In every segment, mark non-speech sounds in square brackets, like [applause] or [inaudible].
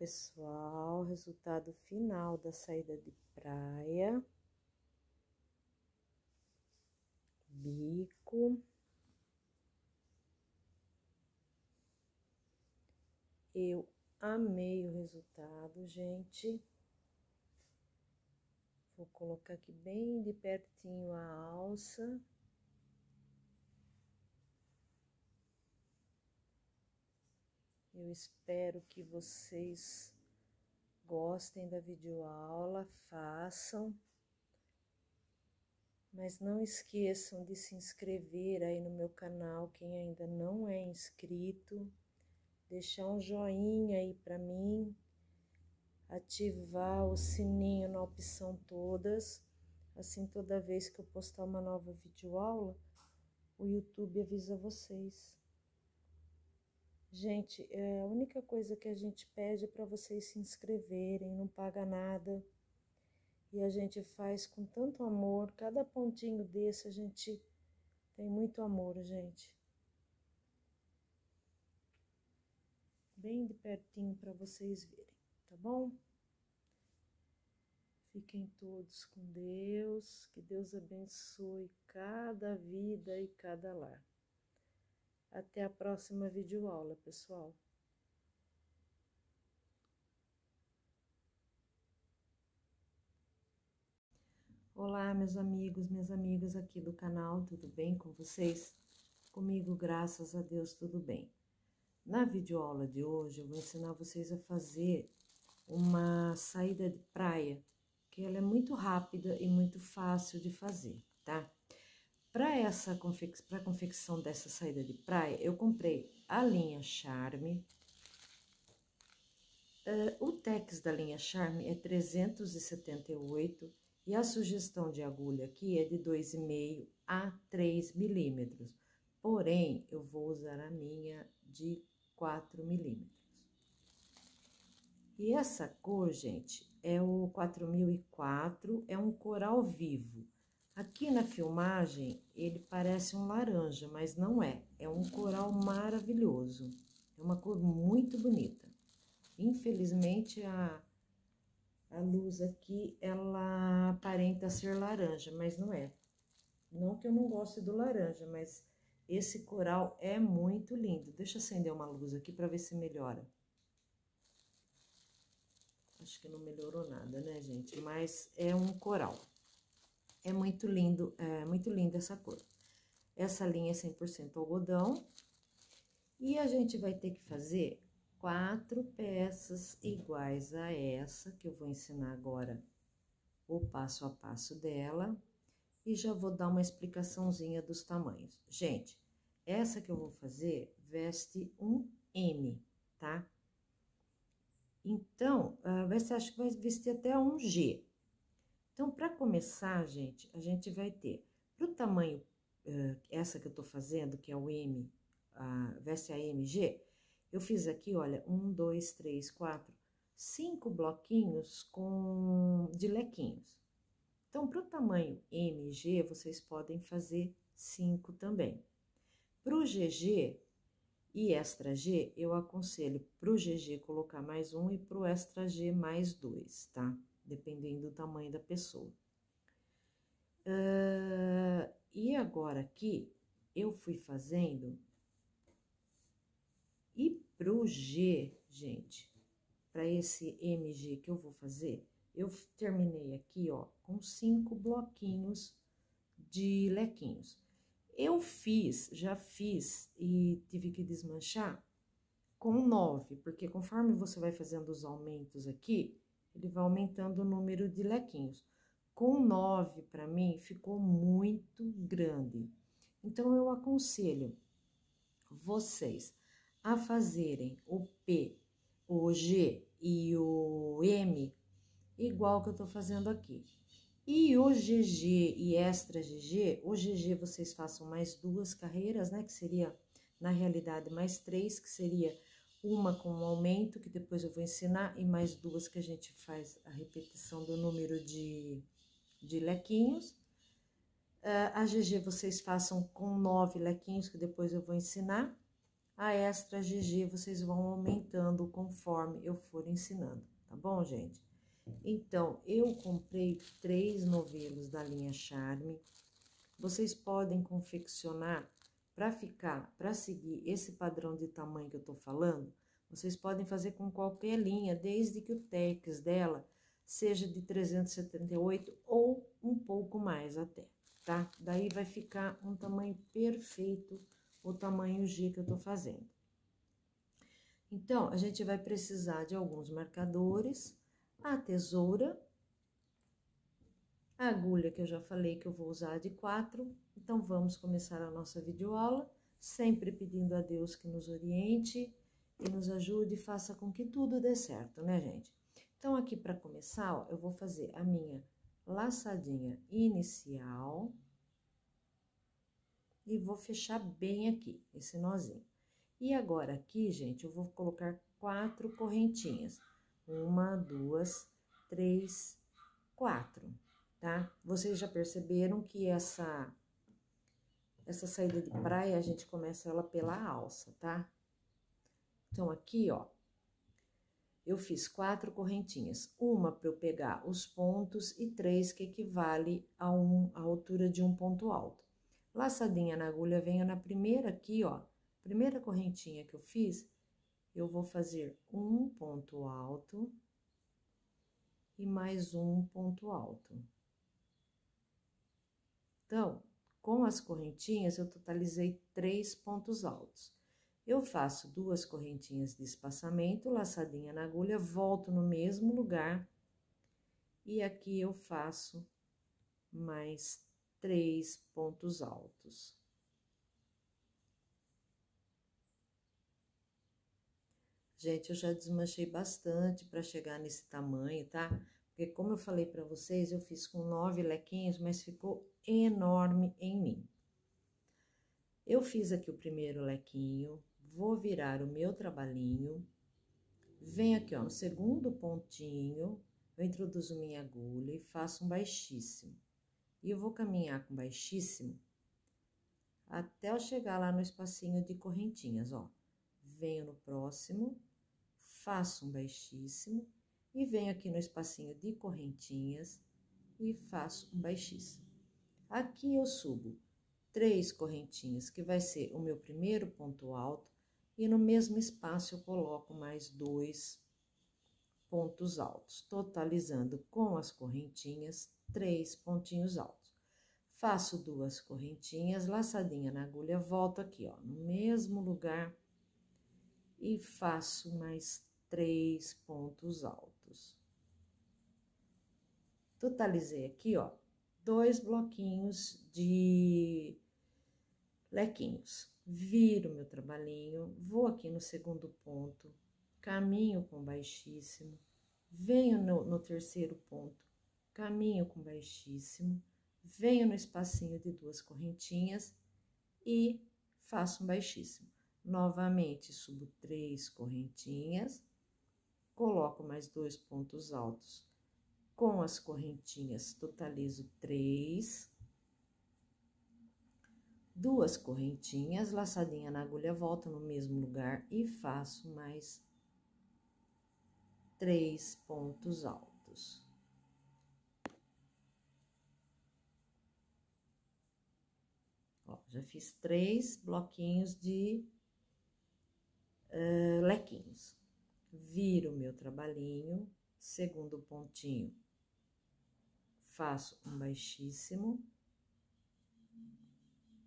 pessoal, resultado final da saída de praia. Bico. Eu amei o resultado, gente. Vou colocar aqui bem de pertinho a alça. Eu espero que vocês gostem da videoaula, façam. Mas não esqueçam de se inscrever aí no meu canal, quem ainda não é inscrito, deixar um joinha aí para mim, ativar o sininho na opção todas, assim toda vez que eu postar uma nova videoaula, o YouTube avisa vocês. Gente, é a única coisa que a gente pede é para vocês se inscreverem, não paga nada. E a gente faz com tanto amor, cada pontinho desse a gente tem muito amor, gente. Bem de pertinho para vocês verem, tá bom? Fiquem todos com Deus, que Deus abençoe cada vida e cada lar. Até a próxima videoaula, pessoal. Olá, meus amigos, minhas amigas aqui do canal, tudo bem com vocês? Comigo, graças a Deus, tudo bem. Na videoaula de hoje, eu vou ensinar vocês a fazer uma saída de praia, que ela é muito rápida e muito fácil de fazer, tá? Para essa confec pra confecção dessa saída de praia, eu comprei a linha Charme. Uh, o tex da linha Charme é 378 e a sugestão de agulha aqui é de 2,5 a 3 milímetros. Porém, eu vou usar a minha de 4 milímetros. E essa cor, gente, é o 4004, é um coral vivo. Aqui na filmagem, ele parece um laranja, mas não é. É um coral maravilhoso. É uma cor muito bonita. Infelizmente, a, a luz aqui, ela aparenta ser laranja, mas não é. Não que eu não goste do laranja, mas esse coral é muito lindo. Deixa eu acender uma luz aqui para ver se melhora. Acho que não melhorou nada, né, gente? Mas é um coral. É muito lindo, é muito linda essa cor. Essa linha é 100% algodão. E a gente vai ter que fazer quatro peças iguais a essa, que eu vou ensinar agora o passo a passo dela. E já vou dar uma explicaçãozinha dos tamanhos. Gente, essa que eu vou fazer veste um M, tá? Então, vai ser, acho que vai vestir até um G. Então, para começar, gente, a gente vai ter, para o tamanho, essa que eu tô fazendo, que é o M, a veste AMG, eu fiz aqui, olha, um, dois, três, quatro, cinco bloquinhos com de lequinhos. Então, para o tamanho MG, vocês podem fazer cinco também. Para o GG e extra G, eu aconselho para o GG colocar mais um e para o extra G mais dois, tá? Dependendo do tamanho da pessoa. Uh, e agora aqui, eu fui fazendo, e pro G, gente, para esse MG que eu vou fazer, eu terminei aqui, ó, com cinco bloquinhos de lequinhos. Eu fiz, já fiz e tive que desmanchar com nove, porque conforme você vai fazendo os aumentos aqui, ele vai aumentando o número de lequinhos. Com nove, para mim, ficou muito grande. Então, eu aconselho vocês a fazerem o P, o G e o M igual que eu tô fazendo aqui. E o GG e extra GG, o GG vocês façam mais duas carreiras, né? Que seria, na realidade, mais três, que seria uma com um aumento, que depois eu vou ensinar, e mais duas que a gente faz a repetição do número de, de lequinhos. Uh, a GG vocês façam com nove lequinhos, que depois eu vou ensinar. A extra GG vocês vão aumentando conforme eu for ensinando, tá bom, gente? Então, eu comprei três novelos da linha Charme. Vocês podem confeccionar para ficar, para seguir esse padrão de tamanho que eu tô falando, vocês podem fazer com qualquer linha, desde que o tex dela seja de 378 ou um pouco mais até, tá? Daí vai ficar um tamanho perfeito, o tamanho G que eu tô fazendo. Então, a gente vai precisar de alguns marcadores, a tesoura, a agulha que eu já falei que eu vou usar de quatro. Então, vamos começar a nossa videoaula, sempre pedindo a Deus que nos oriente e nos ajude e faça com que tudo dê certo, né, gente? Então, aqui para começar, ó, eu vou fazer a minha laçadinha inicial e vou fechar bem aqui esse nozinho. E agora aqui, gente, eu vou colocar quatro correntinhas. Uma, duas, três, quatro, tá? Vocês já perceberam que essa essa saída de praia, a gente começa ela pela alça, tá? Então, aqui, ó, eu fiz quatro correntinhas, uma para eu pegar os pontos e três que equivale a, um, a altura de um ponto alto. Laçadinha na agulha, venho na primeira aqui, ó, primeira correntinha que eu fiz, eu vou fazer um ponto alto e mais um ponto alto. Então, com as correntinhas, eu totalizei três pontos altos. Eu faço duas correntinhas de espaçamento, laçadinha na agulha, volto no mesmo lugar e aqui eu faço mais três pontos altos. Gente, eu já desmanchei bastante para chegar nesse tamanho, tá? Porque como eu falei para vocês, eu fiz com nove lequinhos, mas ficou enorme em mim. Eu fiz aqui o primeiro lequinho, vou virar o meu trabalhinho, venho aqui, ó, no segundo pontinho, eu introduzo minha agulha e faço um baixíssimo. E eu vou caminhar com baixíssimo até eu chegar lá no espacinho de correntinhas, ó. Venho no próximo, faço um baixíssimo e venho aqui no espacinho de correntinhas e faço um baixíssimo. Aqui eu subo três correntinhas, que vai ser o meu primeiro ponto alto, e no mesmo espaço eu coloco mais dois pontos altos, totalizando com as correntinhas três pontinhos altos. Faço duas correntinhas, laçadinha na agulha, volto aqui, ó, no mesmo lugar e faço mais três pontos altos. Totalizei aqui, ó, dois bloquinhos de lequinhos viro meu trabalhinho, vou aqui no segundo ponto, caminho com baixíssimo, venho no, no terceiro ponto, caminho com baixíssimo, venho no espacinho de duas correntinhas e faço um baixíssimo. Novamente, subo três correntinhas, coloco mais dois pontos altos com as correntinhas, totalizo três duas correntinhas, laçadinha na agulha, volto no mesmo lugar e faço mais três pontos altos. Ó, já fiz três bloquinhos de uh, lequinhos. Viro meu trabalhinho, segundo pontinho, faço um baixíssimo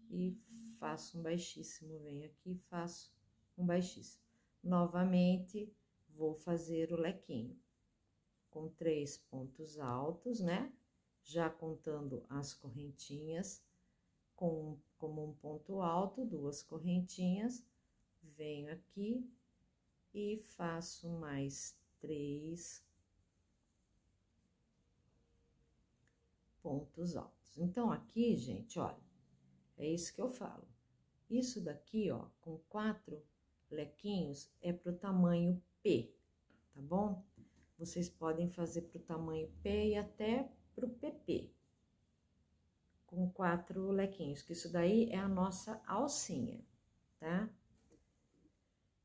e faço um baixíssimo. Venho aqui faço um baixíssimo. Novamente, vou fazer o lequinho com três pontos altos, né? Já contando as correntinhas, com, como um ponto alto, duas correntinhas, venho aqui e faço mais três pontos altos. Então, aqui, gente, olha, é isso que eu falo. Isso daqui, ó, com quatro lequinhos, é pro tamanho P, tá bom? Vocês podem fazer pro tamanho P e até pro PP. Com quatro lequinhos, que isso daí é a nossa alcinha, tá?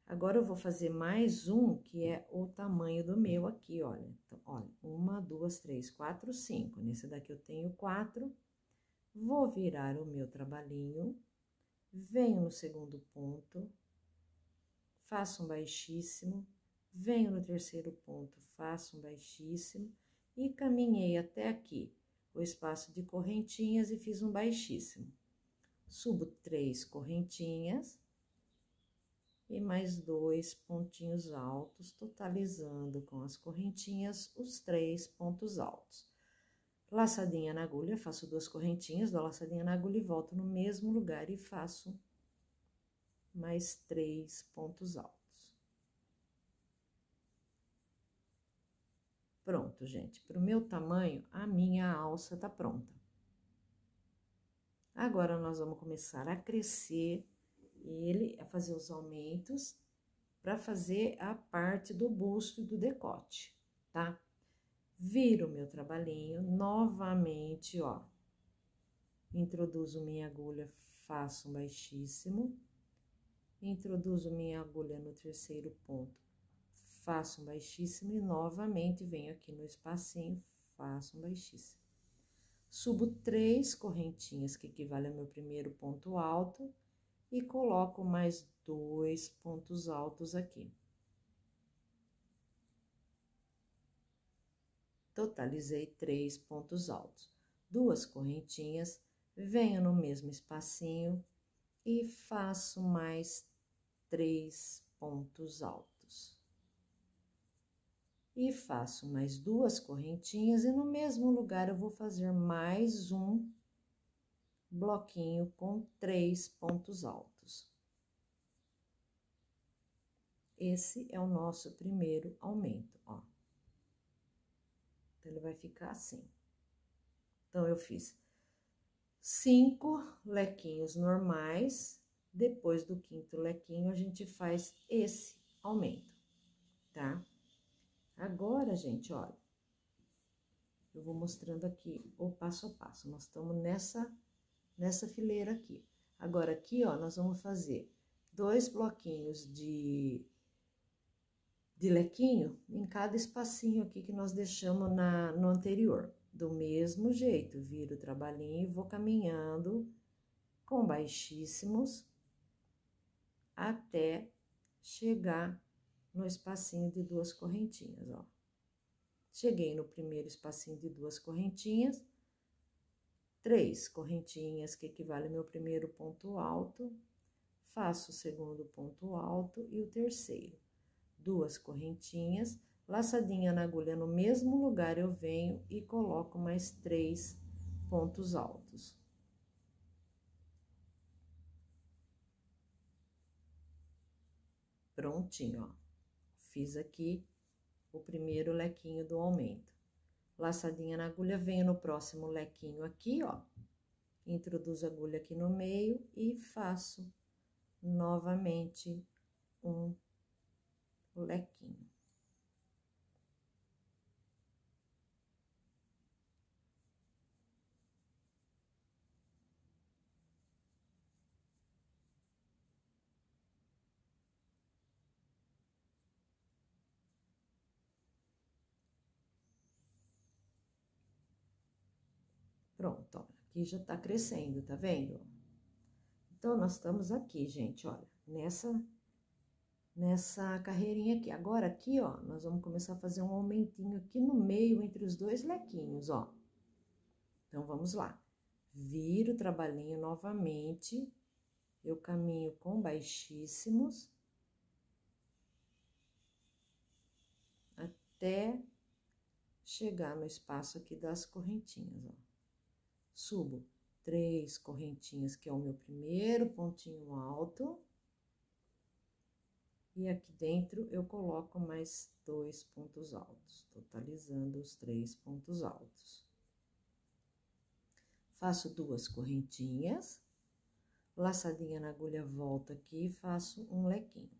Agora, eu vou fazer mais um, que é o tamanho do meu aqui, olha. Então, olha, uma, duas, três, quatro, cinco. Nesse daqui eu tenho quatro. Vou virar o meu trabalhinho, venho no segundo ponto, faço um baixíssimo, venho no terceiro ponto, faço um baixíssimo e caminhei até aqui, o espaço de correntinhas e fiz um baixíssimo. Subo três correntinhas e mais dois pontinhos altos, totalizando com as correntinhas os três pontos altos. Laçadinha na agulha, faço duas correntinhas, dou laçadinha na agulha e volto no mesmo lugar e faço mais três pontos altos. Pronto, gente. Para o meu tamanho, a minha alça tá pronta. Agora, nós vamos começar a crescer ele a fazer os aumentos para fazer a parte do busto e do decote, tá? Viro o meu trabalhinho novamente, ó. Introduzo minha agulha, faço um baixíssimo. Introduzo minha agulha no terceiro ponto, faço um baixíssimo e novamente venho aqui no espacinho, faço um baixíssimo. Subo três correntinhas, que equivale ao meu primeiro ponto alto, e coloco mais dois pontos altos aqui. Totalizei três pontos altos. Duas correntinhas, venho no mesmo espacinho e faço mais três pontos altos. E faço mais duas correntinhas e no mesmo lugar eu vou fazer mais um bloquinho com três pontos altos. Esse é o nosso primeiro aumento, ó. Então, ele vai ficar assim. Então, eu fiz cinco lequinhos normais, depois do quinto lequinho, a gente faz esse aumento, tá? Agora, gente, olha, eu vou mostrando aqui o passo a passo. Nós estamos nessa nessa fileira aqui. Agora, aqui, ó, nós vamos fazer dois bloquinhos de, de lequinho em cada espacinho aqui que nós deixamos na, no anterior. Do mesmo jeito, viro o trabalhinho e vou caminhando com baixíssimos até chegar no espacinho de duas correntinhas, ó. Cheguei no primeiro espacinho de duas correntinhas, três correntinhas, que equivale ao meu primeiro ponto alto, faço o segundo ponto alto e o terceiro. Duas correntinhas, laçadinha na agulha no mesmo lugar, eu venho e coloco mais três pontos altos. Prontinho, ó. Fiz aqui o primeiro lequinho do aumento laçadinha na agulha, venho no próximo lequinho aqui, ó, introduzo a agulha aqui no meio e faço novamente um lequinho. Pronto, ó, aqui já tá crescendo, tá vendo? Então, nós estamos aqui, gente, olha, nessa, nessa carreirinha aqui. Agora, aqui, ó, nós vamos começar a fazer um aumentinho aqui no meio, entre os dois lequinhos, ó. Então, vamos lá. Viro o trabalhinho novamente, eu caminho com baixíssimos, até chegar no espaço aqui das correntinhas, ó subo três correntinhas, que é o meu primeiro pontinho alto. E aqui dentro eu coloco mais dois pontos altos, totalizando os três pontos altos. Faço duas correntinhas, laçadinha na agulha, volto aqui e faço um lequinho.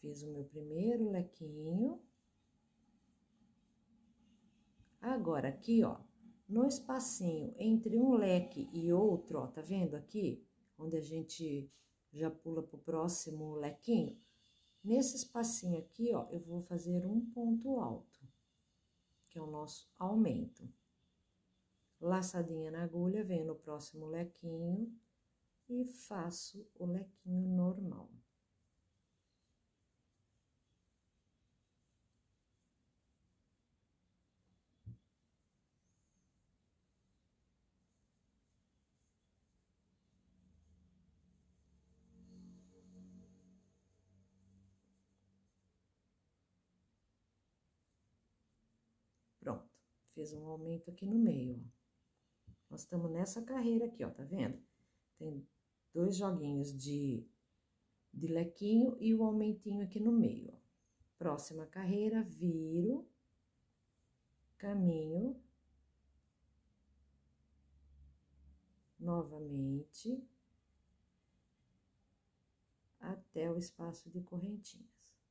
Fiz o meu primeiro lequinho. Agora, aqui, ó, no espacinho entre um leque e outro, ó, tá vendo aqui? onde a gente já pula pro próximo lequinho. Nesse espacinho aqui, ó, eu vou fazer um ponto alto, que é o nosso aumento. Laçadinha na agulha, venho no próximo lequinho e faço o lequinho normal. Fiz um aumento aqui no meio, ó. Nós estamos nessa carreira aqui, ó, tá vendo? Tem dois joguinhos de, de lequinho e o aumentinho aqui no meio, ó. Próxima carreira, viro, caminho, novamente, até o espaço de correntinhas.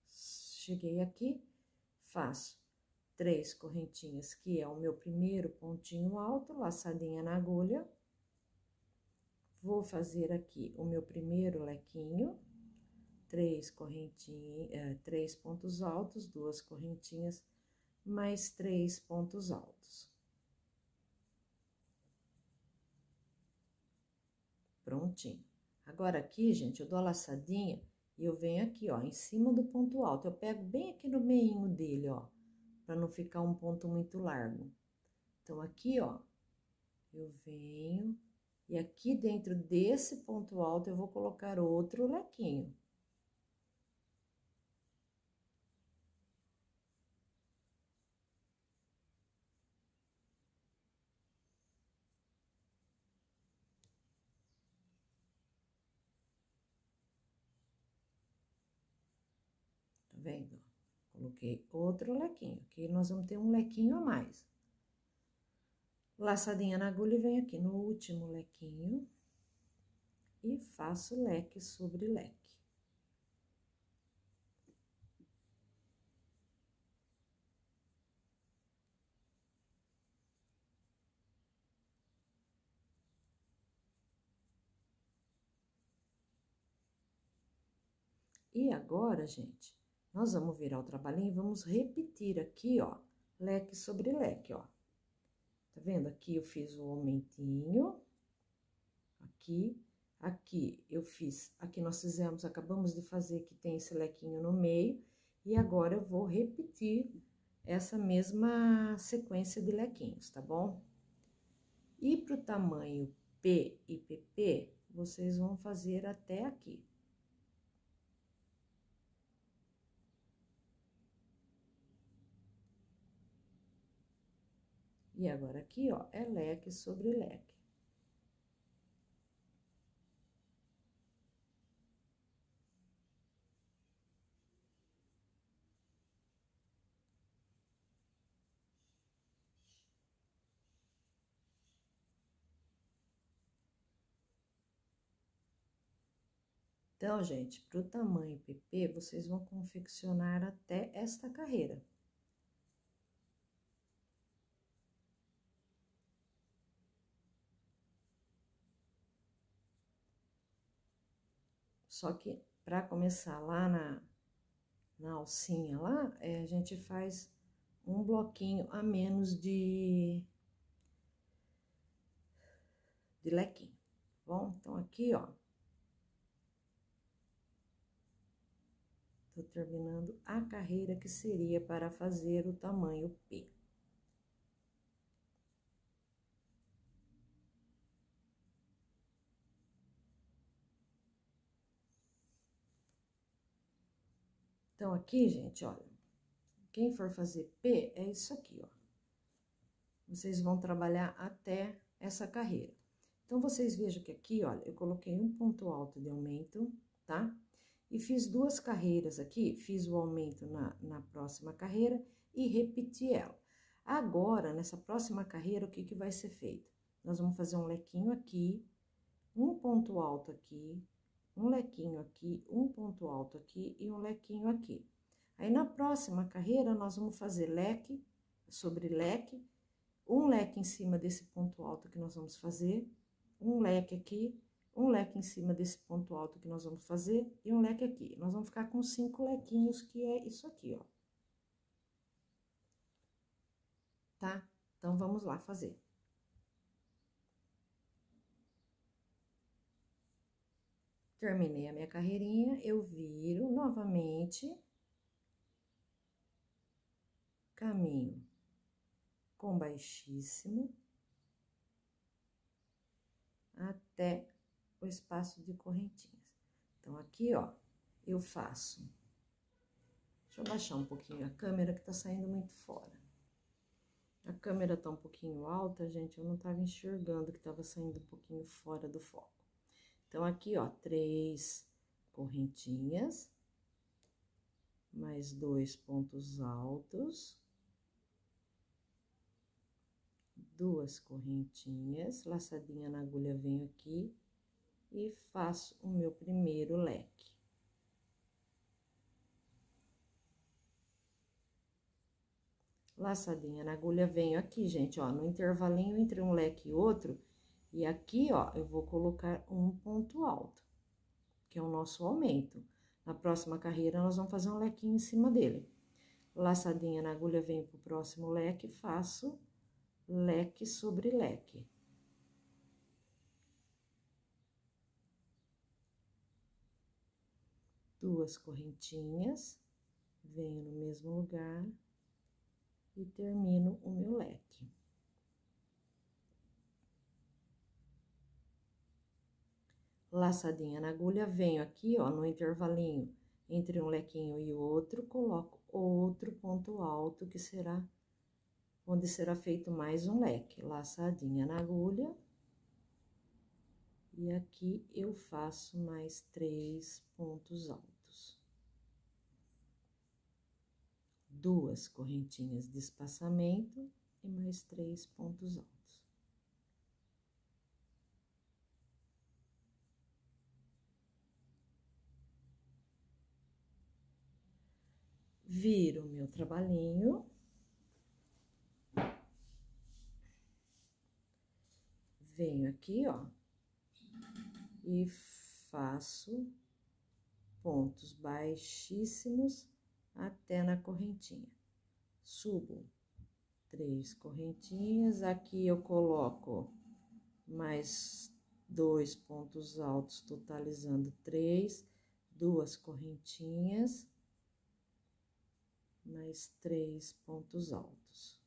Cheguei aqui, faço três correntinhas, que é o meu primeiro pontinho alto, laçadinha na agulha. Vou fazer aqui o meu primeiro lequinho, três correntinhas, é, três pontos altos, duas correntinhas, mais três pontos altos. Prontinho. Agora, aqui, gente, eu dou a laçadinha e eu venho aqui, ó, em cima do ponto alto. Eu pego bem aqui no meio dele, ó para não ficar um ponto muito largo. Então, aqui, ó, eu venho e aqui dentro desse ponto alto eu vou colocar outro lequinho. Tá vendo? Coloquei outro lequinho, que nós vamos ter um lequinho a mais. Laçadinha na agulha e venho aqui no último lequinho e faço leque sobre leque. E agora, gente, nós vamos virar o trabalhinho e vamos repetir aqui, ó, leque sobre leque, ó. Tá vendo? Aqui eu fiz o aumentinho, aqui, aqui eu fiz, aqui nós fizemos, acabamos de fazer que tem esse lequinho no meio, e agora eu vou repetir essa mesma sequência de lequinhos, tá bom? E pro tamanho P e PP, vocês vão fazer até aqui. E agora aqui, ó, é leque sobre leque. Então, gente, para o tamanho PP, vocês vão confeccionar até esta carreira. Só que para começar lá na, na alcinha lá, é, a gente faz um bloquinho a menos de, de lequinho, tá bom? Então, aqui, ó. Tô terminando a carreira que seria para fazer o tamanho P. Então, aqui, gente, olha, quem for fazer P, é isso aqui, ó. Vocês vão trabalhar até essa carreira. Então, vocês vejam que aqui, olha, eu coloquei um ponto alto de aumento, tá? E fiz duas carreiras aqui, fiz o aumento na, na próxima carreira e repeti ela. Agora, nessa próxima carreira, o que que vai ser feito? Nós vamos fazer um lequinho aqui, um ponto alto aqui, um lequinho aqui, um ponto alto aqui e um lequinho aqui. Aí, na próxima carreira, nós vamos fazer leque sobre leque, um leque em cima desse ponto alto que nós vamos fazer, um leque aqui, um leque em cima desse ponto alto que nós vamos fazer e um leque aqui. Nós vamos ficar com cinco lequinhos, que é isso aqui, ó. Tá? Então, vamos lá fazer. Terminei a minha carreirinha, eu viro novamente, caminho com baixíssimo, até o espaço de correntinhas. Então, aqui, ó, eu faço. Deixa eu baixar um pouquinho a câmera que tá saindo muito fora. A câmera tá um pouquinho alta, gente, eu não tava enxergando que tava saindo um pouquinho fora do foco. Então, aqui, ó, três correntinhas, mais dois pontos altos, duas correntinhas, laçadinha na agulha, venho aqui e faço o meu primeiro leque. Laçadinha na agulha, venho aqui, gente, ó, no intervalinho entre um leque e outro, e aqui, ó, eu vou colocar um ponto alto, que é o nosso aumento. Na próxima carreira, nós vamos fazer um lequinho em cima dele. Laçadinha na agulha, venho pro próximo leque, faço leque sobre leque. Duas correntinhas, venho no mesmo lugar e termino o meu leque. Laçadinha na agulha, venho aqui, ó, no intervalinho entre um lequinho e outro, coloco outro ponto alto que será onde será feito mais um leque, laçadinha na agulha. E aqui eu faço mais três pontos altos. Duas correntinhas de espaçamento e mais três pontos altos. Viro meu trabalhinho. venho aqui, ó, e faço pontos baixíssimos até na correntinha. Subo três correntinhas, aqui eu coloco mais dois pontos altos, totalizando três, duas correntinhas, mais três pontos altos.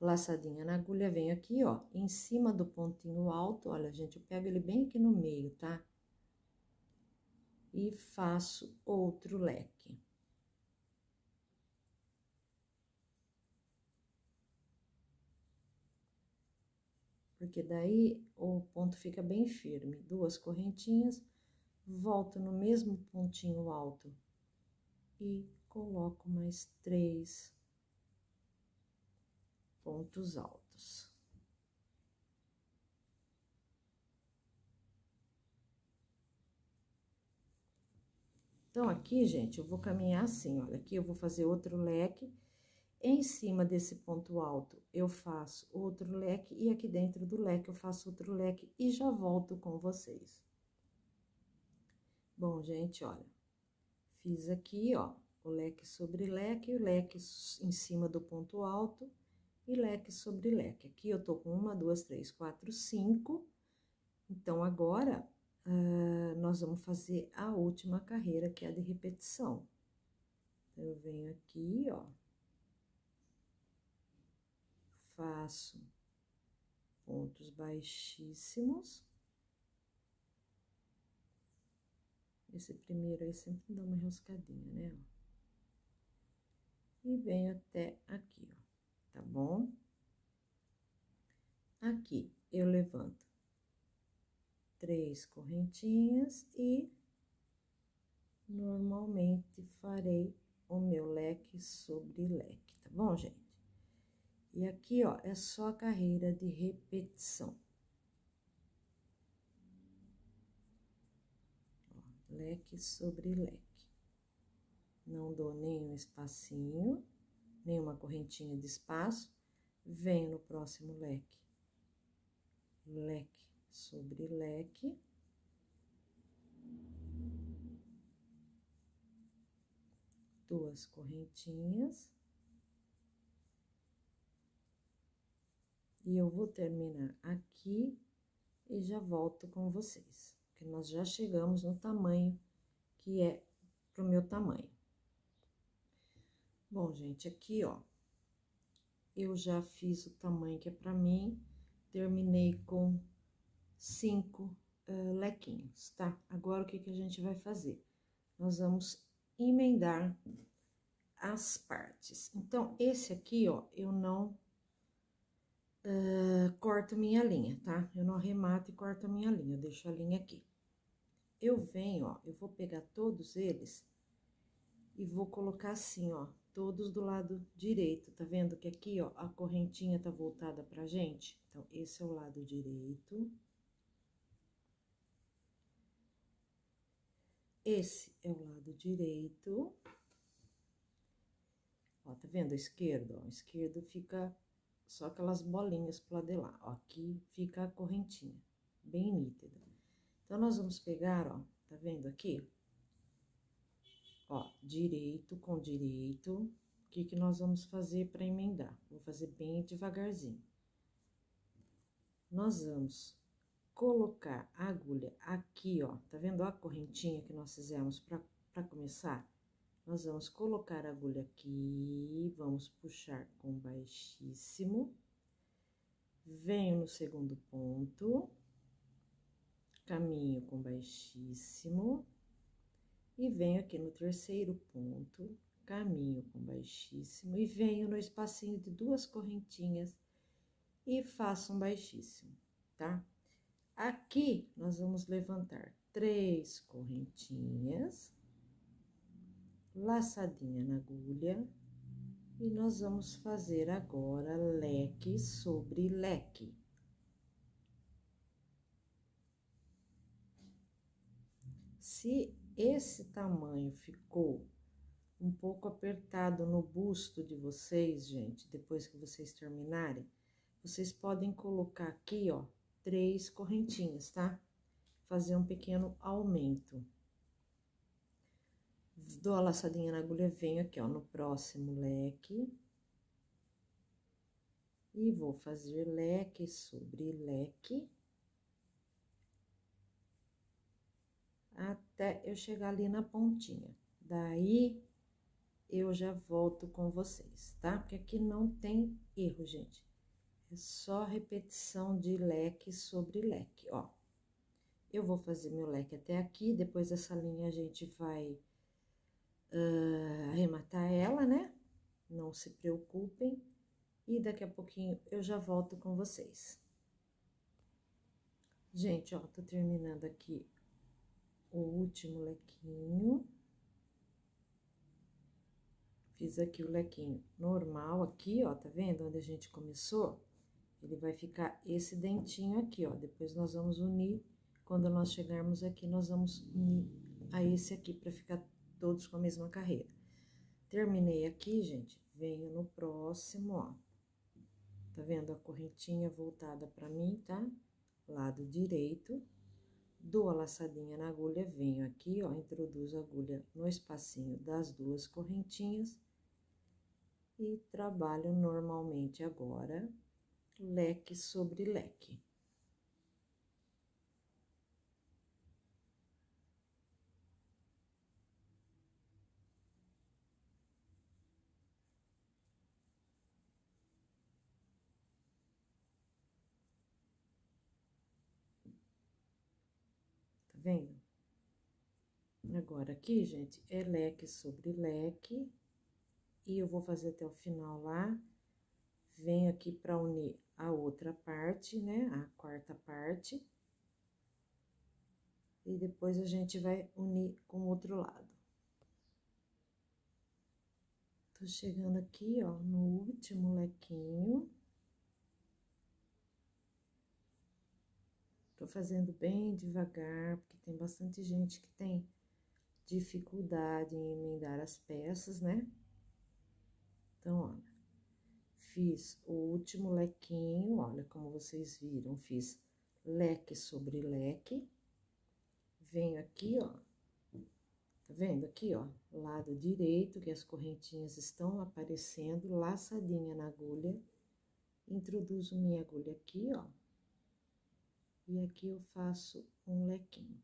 laçadinha na agulha, venho aqui, ó, em cima do pontinho alto, olha, gente, eu pego ele bem aqui no meio, tá? E faço outro leque. Porque daí o ponto fica bem firme. Duas correntinhas, volto no mesmo pontinho alto e coloco mais três pontos altos. Então, aqui, gente, eu vou caminhar assim, olha, aqui eu vou fazer outro leque, em cima desse ponto alto eu faço outro leque, e aqui dentro do leque eu faço outro leque e já volto com vocês. Bom, gente, olha, fiz aqui, ó, o leque sobre leque, o leque em cima do ponto alto, e leque sobre leque. Aqui eu tô com uma, duas, três, quatro, cinco. Então, agora, uh, nós vamos fazer a última carreira, que é a de repetição. Então, eu venho aqui, ó. Faço pontos baixíssimos. Esse primeiro aí sempre dá uma enroscadinha, né? E venho até aqui, ó tá bom? Aqui, eu levanto três correntinhas e normalmente farei o meu leque sobre leque, tá bom, gente? E aqui, ó, é só a carreira de repetição. Ó, leque sobre leque. Não dou nenhum espacinho nenhuma correntinha de espaço, venho no próximo leque leque sobre leque. Duas correntinhas. E eu vou terminar aqui e já volto com vocês, porque nós já chegamos no tamanho que é pro meu tamanho. Bom, gente, aqui, ó, eu já fiz o tamanho que é pra mim, terminei com cinco uh, lequinhos, tá? Agora, o que que a gente vai fazer? Nós vamos emendar as partes. Então, esse aqui, ó, eu não uh, corto minha linha, tá? Eu não arremato e corto a minha linha, eu deixo a linha aqui. Eu venho, ó, eu vou pegar todos eles e vou colocar assim, ó, todos do lado direito, tá vendo que aqui, ó, a correntinha tá voltada pra gente? Então, esse é o lado direito. Esse é o lado direito. Ó, tá vendo o esquerdo? Ó, o esquerdo fica só aquelas bolinhas pro lado de lá. Ó, aqui fica a correntinha, bem nítida. Então, nós vamos pegar, ó, tá vendo aqui? Ó, direito com direito. O que que nós vamos fazer para emendar? Vou fazer bem devagarzinho. Nós vamos colocar a agulha aqui, ó, tá vendo a correntinha que nós fizemos para começar? Nós vamos colocar a agulha aqui, vamos puxar com baixíssimo. Venho no segundo ponto, caminho com baixíssimo. E venho aqui no terceiro ponto, caminho com baixíssimo. E venho no espacinho de duas correntinhas e faço um baixíssimo, tá? Aqui, nós vamos levantar três correntinhas laçadinha na agulha e nós vamos fazer agora leque sobre leque. Se esse tamanho ficou um pouco apertado no busto de vocês, gente, depois que vocês terminarem, vocês podem colocar aqui, ó, três correntinhas, tá? Fazer um pequeno aumento dou a laçadinha na agulha, venho aqui, ó, no próximo leque. E vou fazer leque sobre leque. Até eu chegar ali na pontinha. Daí, eu já volto com vocês, tá? Porque aqui não tem erro, gente. É só repetição de leque sobre leque, ó. Eu vou fazer meu leque até aqui, depois essa linha a gente vai uh, arrematar ela, né? Não se preocupem. E daqui a pouquinho eu já volto com vocês. Gente, ó, tô terminando aqui o último lequinho. Fiz aqui o lequinho normal aqui, ó, tá vendo? Onde a gente começou, ele vai ficar esse dentinho aqui, ó. Depois nós vamos unir, quando nós chegarmos aqui, nós vamos unir a esse aqui pra ficar todos com a mesma carreira. Terminei aqui, gente, venho no próximo, ó. Tá vendo a correntinha voltada pra mim, tá? Lado direito. Dou a laçadinha na agulha, venho aqui, ó, introduzo a agulha no espacinho das duas correntinhas. E trabalho normalmente agora, leque sobre leque. Vendo? Agora, aqui, gente, é leque sobre leque. E eu vou fazer até o final lá. Venho aqui pra unir a outra parte, né? A quarta parte. E depois a gente vai unir com o outro lado. Tô chegando aqui, ó, no último lequinho. Tô fazendo bem devagar, porque tem bastante gente que tem dificuldade em emendar as peças, né? Então, olha, fiz o último lequinho, olha como vocês viram, fiz leque sobre leque. Venho aqui, ó. Tá vendo aqui, ó? Lado direito, que as correntinhas estão aparecendo, laçadinha na agulha. Introduzo minha agulha aqui, ó. E aqui eu faço um lequinho.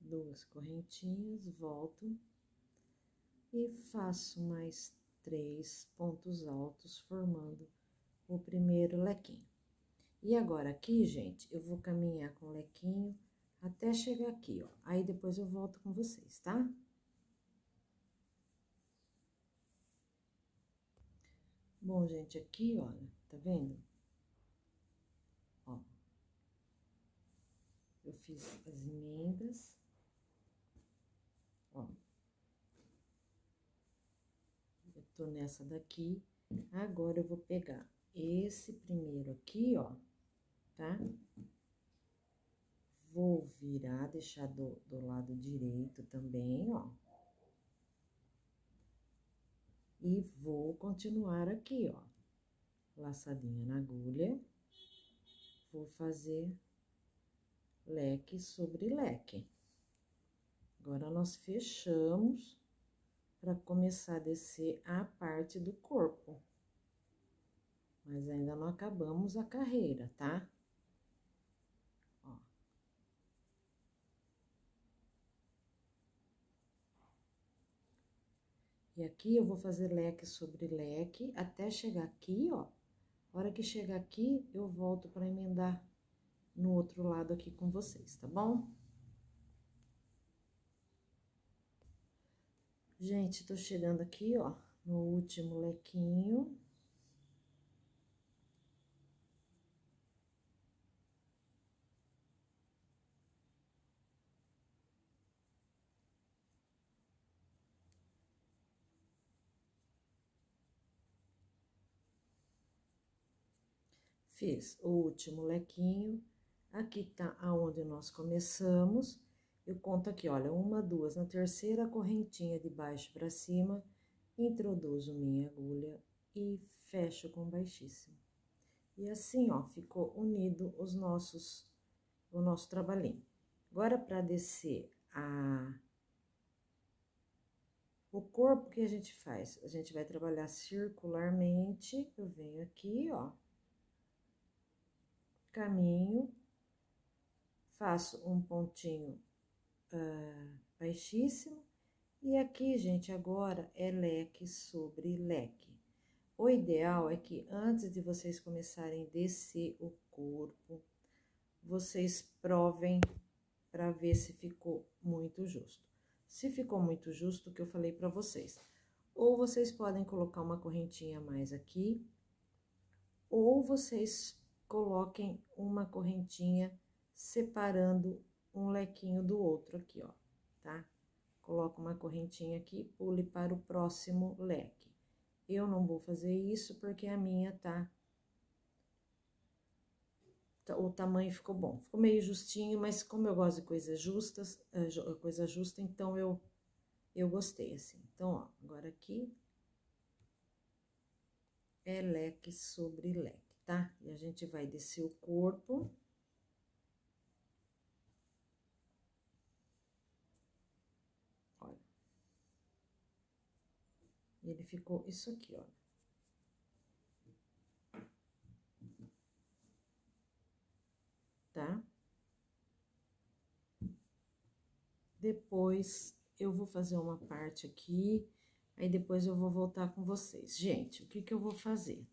duas correntinhas, volto e faço mais três pontos altos, formando o primeiro lequinho. E agora aqui, gente, eu vou caminhar com o lequinho até chegar aqui, ó. Aí depois eu volto com vocês, tá? Bom, gente, aqui, olha, tá vendo? Ó. Eu fiz as emendas. Ó. Eu tô nessa daqui. Agora, eu vou pegar esse primeiro aqui, ó, tá? Vou virar, deixar do, do lado direito também, ó. E vou continuar aqui, ó. Laçadinha na agulha. Vou fazer leque sobre leque. Agora, nós fechamos para começar a descer a parte do corpo. Mas ainda não acabamos a carreira, tá? E aqui eu vou fazer leque sobre leque até chegar aqui, ó. A hora que chegar aqui, eu volto para emendar no outro lado aqui com vocês, tá bom? Gente, tô chegando aqui, ó, no último lequinho. O último lequinho, aqui tá aonde nós começamos eu conto aqui, olha, uma, duas, na terceira correntinha de baixo para cima, introduzo minha agulha e fecho com baixíssimo. E assim, ó, ficou unido os nossos, o nosso trabalhinho. Agora, para descer a... O corpo que a gente faz? A gente vai trabalhar circularmente, eu venho aqui, ó, caminho, faço um pontinho uh, baixíssimo. E aqui, gente, agora é leque sobre leque. O ideal é que antes de vocês começarem a descer o corpo, vocês provem para ver se ficou muito justo. Se ficou muito justo, o que eu falei para vocês. Ou vocês podem colocar uma correntinha mais aqui, ou vocês coloquem uma correntinha separando um lequinho do outro aqui, ó, tá? Coloco uma correntinha aqui, pule para o próximo leque. Eu não vou fazer isso porque a minha tá... tá o tamanho ficou bom. Ficou meio justinho, mas como eu gosto de coisas justas, eh, coisa justa, então eu, eu gostei, assim. Então, ó, agora aqui é leque sobre leque, tá? E a gente vai descer o corpo... ele ficou isso aqui, ó. Tá? Depois, eu vou fazer uma parte aqui, aí depois eu vou voltar com vocês. Gente, o que que eu vou fazer?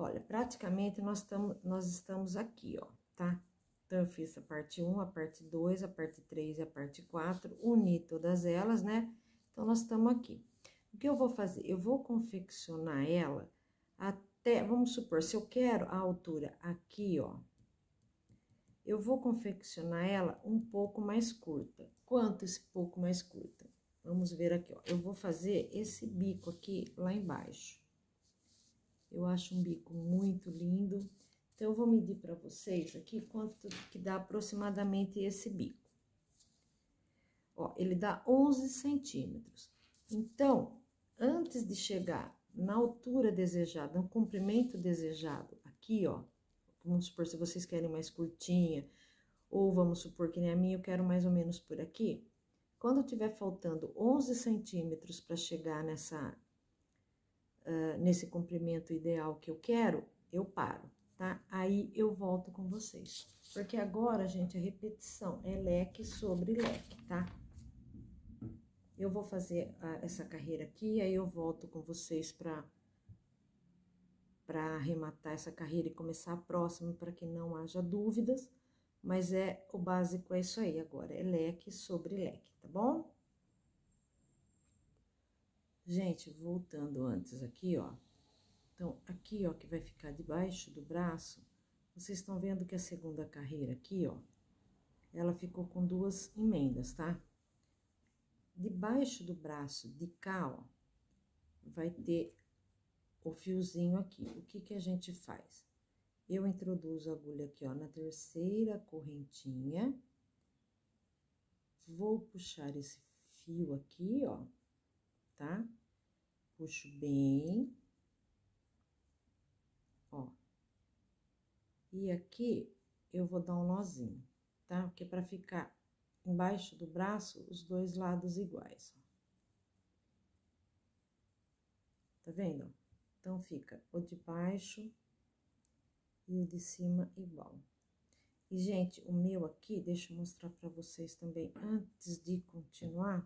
Olha, praticamente nós, tamo, nós estamos aqui, ó, tá? Então, eu fiz a parte 1, a parte 2, a parte 3 e a parte 4, uni todas elas, né? Então, nós estamos aqui. O que eu vou fazer? Eu vou confeccionar ela até, vamos supor, se eu quero a altura aqui, ó, eu vou confeccionar ela um pouco mais curta. Quanto esse pouco mais curta? Vamos ver aqui, ó. Eu vou fazer esse bico aqui lá embaixo. Eu acho um bico muito lindo. Então, eu vou medir para vocês aqui quanto que dá aproximadamente esse bico. Ó, ele dá 11 centímetros. Então, antes de chegar na altura desejada, no comprimento desejado, aqui, ó, vamos supor, se vocês querem mais curtinha, ou vamos supor que nem a minha, eu quero mais ou menos por aqui. Quando tiver faltando 11 centímetros para chegar nessa, nesse comprimento ideal que eu quero, eu paro, tá? Aí eu volto com vocês. Porque agora, gente, a repetição é leque sobre leque, tá? Eu vou fazer a, essa carreira aqui, aí eu volto com vocês para para arrematar essa carreira e começar a próxima, para que não haja dúvidas, mas é o básico é isso aí agora, é leque sobre leque, tá bom? Gente, voltando antes aqui, ó. Então, aqui, ó, que vai ficar debaixo do braço, vocês estão vendo que a segunda carreira aqui, ó, ela ficou com duas emendas, tá? Debaixo do braço de cá, ó, vai ter o fiozinho aqui. O que que a gente faz? Eu introduzo a agulha aqui, ó, na terceira correntinha. Vou puxar esse fio aqui, ó, tá? Puxo bem. Ó. E aqui eu vou dar um nozinho, tá? Porque para ficar embaixo do braço, os dois lados iguais. Tá vendo? Então, fica o de baixo e o de cima igual. E, gente, o meu aqui, deixa eu mostrar pra vocês também, antes de continuar.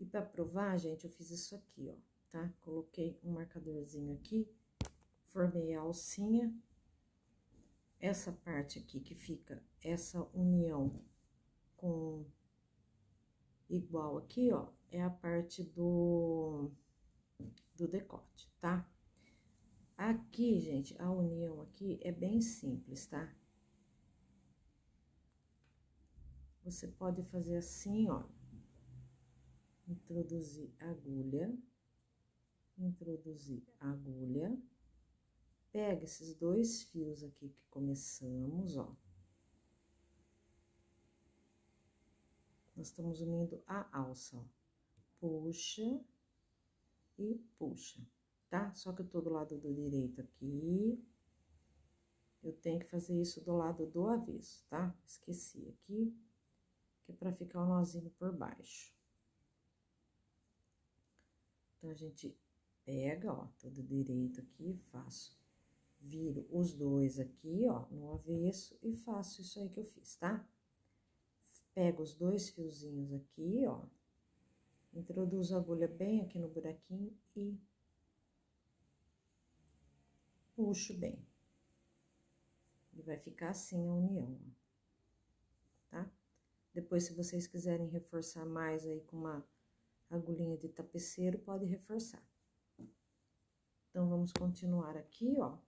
E pra provar, gente, eu fiz isso aqui, ó, tá? Coloquei um marcadorzinho aqui, formei a alcinha essa parte aqui que fica essa união com igual aqui, ó, é a parte do, do decote, tá? Aqui, gente, a união aqui é bem simples, tá? Você pode fazer assim, ó. Introduzir agulha, introduzir agulha Pega esses dois fios aqui que começamos, ó. Nós estamos unindo a alça, ó. Puxa e puxa, tá? Só que eu tô do lado do direito aqui. Eu tenho que fazer isso do lado do avesso, tá? Esqueci aqui, que é pra ficar o um nozinho por baixo. Então, a gente pega, ó, todo direito aqui, faço viro os dois aqui, ó, no avesso e faço isso aí que eu fiz, tá? Pego os dois fiozinhos aqui, ó, introduzo a agulha bem aqui no buraquinho e puxo bem. E vai ficar assim a união, ó, tá? Depois, se vocês quiserem reforçar mais aí com uma agulhinha de tapeceiro, pode reforçar. Então, vamos continuar aqui, ó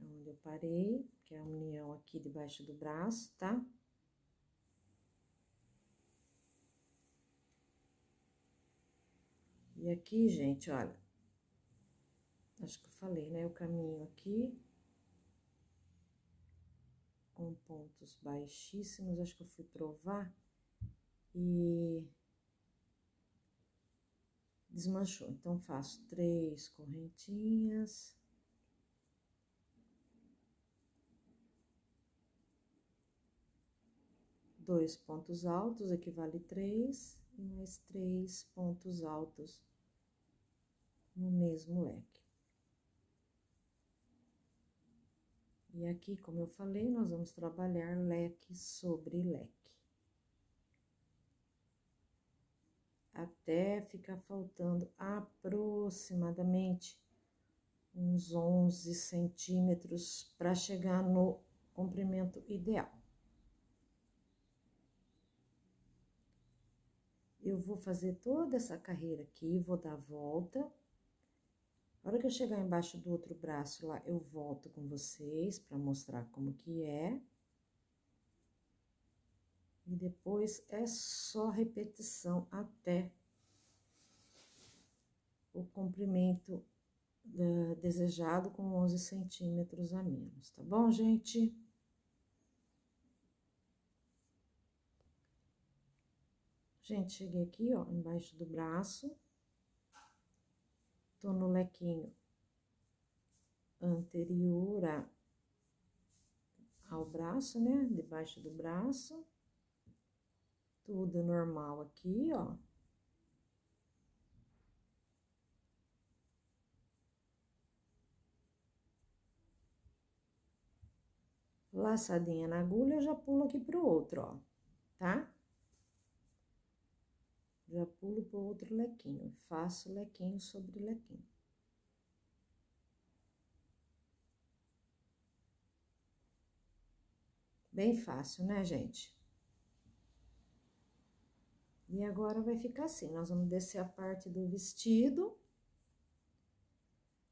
onde eu parei, que é a união aqui debaixo do braço, tá? E aqui, gente, olha, acho que eu falei, né? O caminho aqui, com pontos baixíssimos, acho que eu fui provar e desmanchou. Então, faço três correntinhas. dois pontos altos equivale três, e mais três pontos altos no mesmo leque. E aqui, como eu falei, nós vamos trabalhar leque sobre leque. Até ficar faltando aproximadamente uns 11 centímetros para chegar no comprimento ideal. eu vou fazer toda essa carreira aqui, vou dar a volta. A hora que eu chegar embaixo do outro braço lá, eu volto com vocês para mostrar como que é. E depois é só repetição até o comprimento uh, desejado com 11 centímetros a menos, tá bom, gente? Gente, cheguei aqui, ó, embaixo do braço. Tô no lequinho anterior ao braço, né? Debaixo do braço. Tudo normal aqui, ó. Laçadinha na agulha, já pulo aqui pro outro, ó, tá? Já pulo pro outro lequinho, faço lequinho sobre lequinho. Bem fácil, né, gente? E agora vai ficar assim, nós vamos descer a parte do vestido.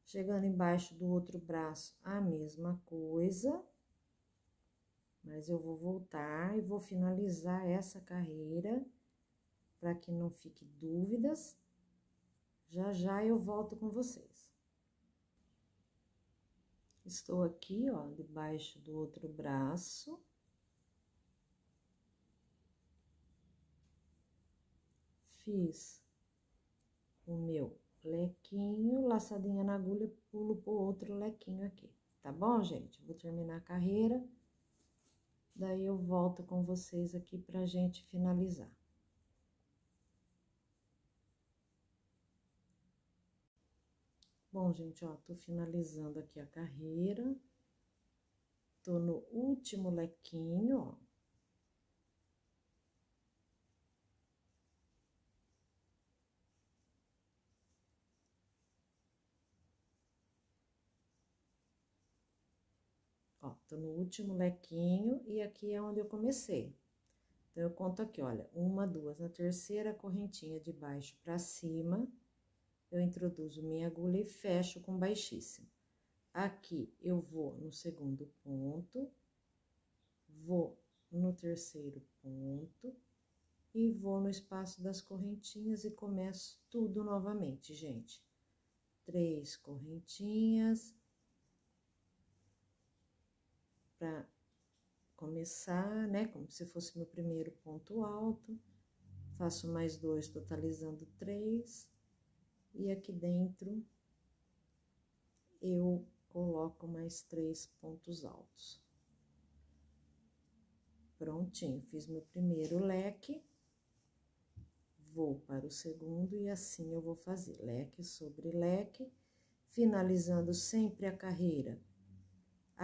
Chegando embaixo do outro braço, a mesma coisa. Mas eu vou voltar e vou finalizar essa carreira para que não fique dúvidas. Já já eu volto com vocês. Estou aqui, ó, debaixo do outro braço. Fiz o meu lequinho, laçadinha na agulha, pulo pro outro lequinho aqui, tá bom, gente? Vou terminar a carreira, daí eu volto com vocês aqui pra gente finalizar. Bom, gente, ó, tô finalizando aqui a carreira. Tô no último lequinho, ó. Ó, tô no último lequinho e aqui é onde eu comecei. Então, eu conto aqui, olha, uma, duas, na terceira correntinha de baixo pra cima, eu introduzo minha agulha e fecho com baixíssimo. Aqui, eu vou no segundo ponto, vou no terceiro ponto e vou no espaço das correntinhas e começo tudo novamente, gente. Três correntinhas para começar, né? Como se fosse meu primeiro ponto alto. Faço mais dois, totalizando três e aqui dentro eu coloco mais três pontos altos. Prontinho, fiz meu primeiro leque, vou para o segundo e assim eu vou fazer leque sobre leque, finalizando sempre a carreira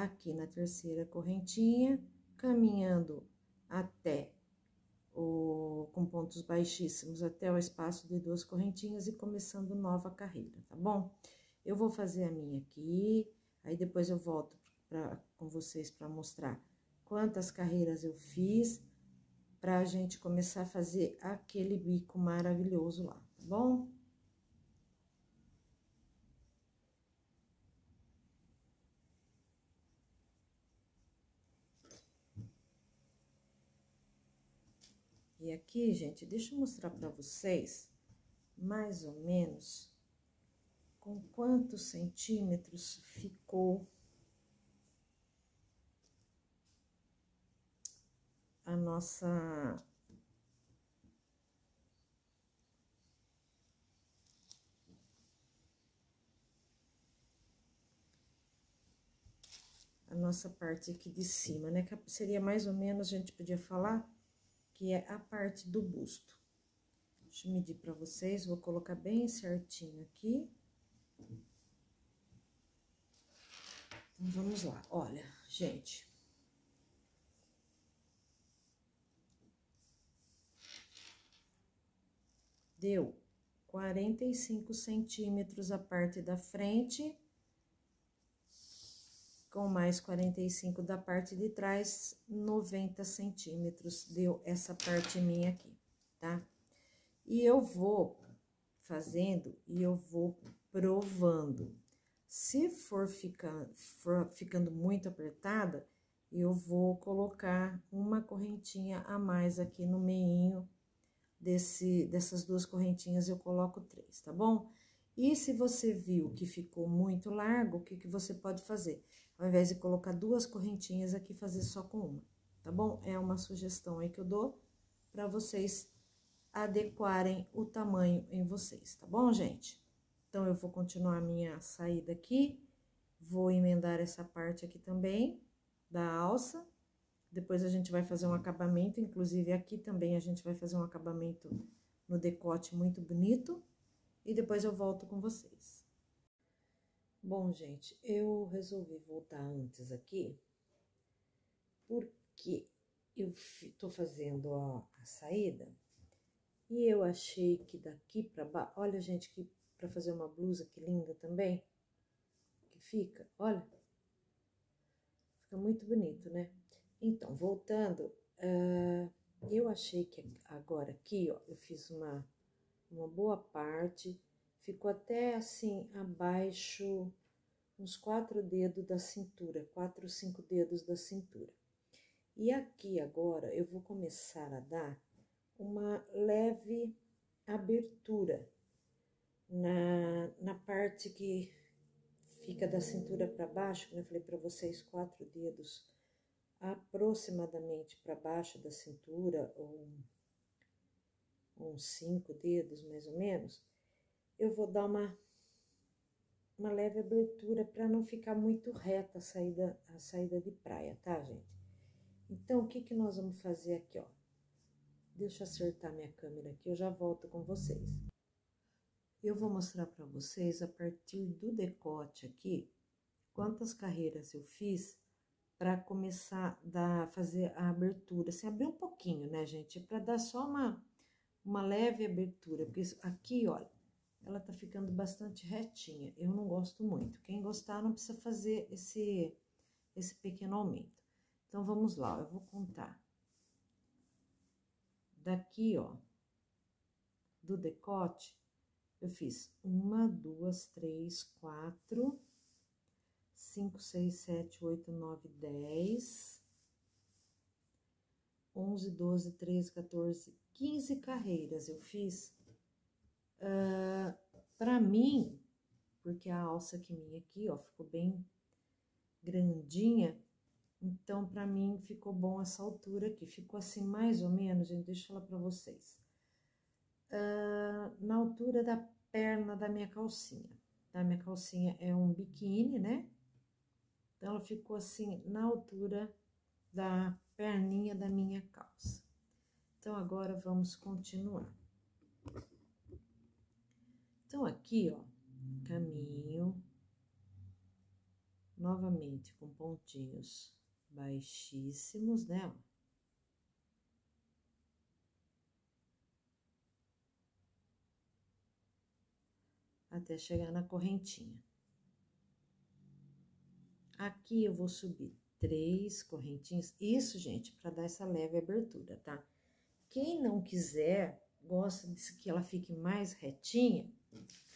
aqui na terceira correntinha, caminhando até o, com pontos baixíssimos até o espaço de duas correntinhas e começando nova carreira, tá bom? Eu vou fazer a minha aqui, aí depois eu volto pra, com vocês para mostrar quantas carreiras eu fiz, pra gente começar a fazer aquele bico maravilhoso lá, tá bom? E aqui, gente, deixa eu mostrar para vocês, mais ou menos, com quantos centímetros ficou a nossa a nossa parte aqui de cima, né? Que seria mais ou menos, a gente podia falar que é a parte do busto. Deixa eu medir para vocês, vou colocar bem certinho aqui. Então, vamos lá, olha, gente. Deu 45 centímetros a parte da frente com mais 45 da parte de trás, 90 centímetros deu essa parte minha aqui, tá? E eu vou fazendo e eu vou provando. Se for, ficar, for ficando muito apertada, eu vou colocar uma correntinha a mais aqui no meinho desse, dessas duas correntinhas, eu coloco três, tá bom? E se você viu que ficou muito largo, o que, que você pode fazer? Ao invés de colocar duas correntinhas aqui, fazer só com uma, tá bom? É uma sugestão aí que eu dou para vocês adequarem o tamanho em vocês, tá bom, gente? Então, eu vou continuar a minha saída aqui, vou emendar essa parte aqui também da alça. Depois a gente vai fazer um acabamento, inclusive aqui também a gente vai fazer um acabamento no decote muito bonito. E depois eu volto com vocês. Bom, gente, eu resolvi voltar antes aqui, porque eu tô fazendo a, a saída e eu achei que daqui pra baixo, olha, gente, que pra fazer uma blusa que linda também, que fica, olha, fica muito bonito, né? Então, voltando, uh, eu achei que agora aqui, ó, eu fiz uma, uma boa parte, ficou até assim, abaixo, uns quatro dedos da cintura, quatro, cinco dedos da cintura. E aqui agora eu vou começar a dar uma leve abertura na, na parte que fica da cintura para baixo, como eu falei para vocês, quatro dedos aproximadamente para baixo da cintura, ou uns cinco dedos mais ou menos, eu vou dar uma, uma leve abertura para não ficar muito reta a saída, a saída de praia, tá, gente? Então, o que, que nós vamos fazer aqui, ó? Deixa eu acertar minha câmera aqui, eu já volto com vocês. Eu vou mostrar para vocês, a partir do decote aqui, quantas carreiras eu fiz para começar a fazer a abertura. Assim, abrir um pouquinho, né, gente? Para dar só uma, uma leve abertura, porque aqui, olha, ela tá ficando bastante retinha. Eu não gosto muito. Quem gostar não precisa fazer esse, esse pequeno aumento. Então, vamos lá, eu vou contar daqui, ó, do decote, eu fiz uma, duas, três, quatro, cinco, seis, sete, oito, nove, dez, onze, doze, treze, 14, 15 carreiras eu fiz. Uh, pra mim, porque a alça que minha aqui, ó, ficou bem grandinha, então, para mim, ficou bom essa altura aqui. Ficou assim, mais ou menos, gente, deixa eu falar para vocês. Uh, na altura da perna da minha calcinha. Da minha calcinha é um biquíni, né? Então, ela ficou assim, na altura da perninha da minha calça. Então, agora vamos continuar. Então, aqui, ó, caminho, novamente com pontinhos baixíssimos, né? Até chegar na correntinha. Aqui eu vou subir três correntinhas. Isso, gente, para dar essa leve abertura, tá? Quem não quiser, gosta de que ela fique mais retinha,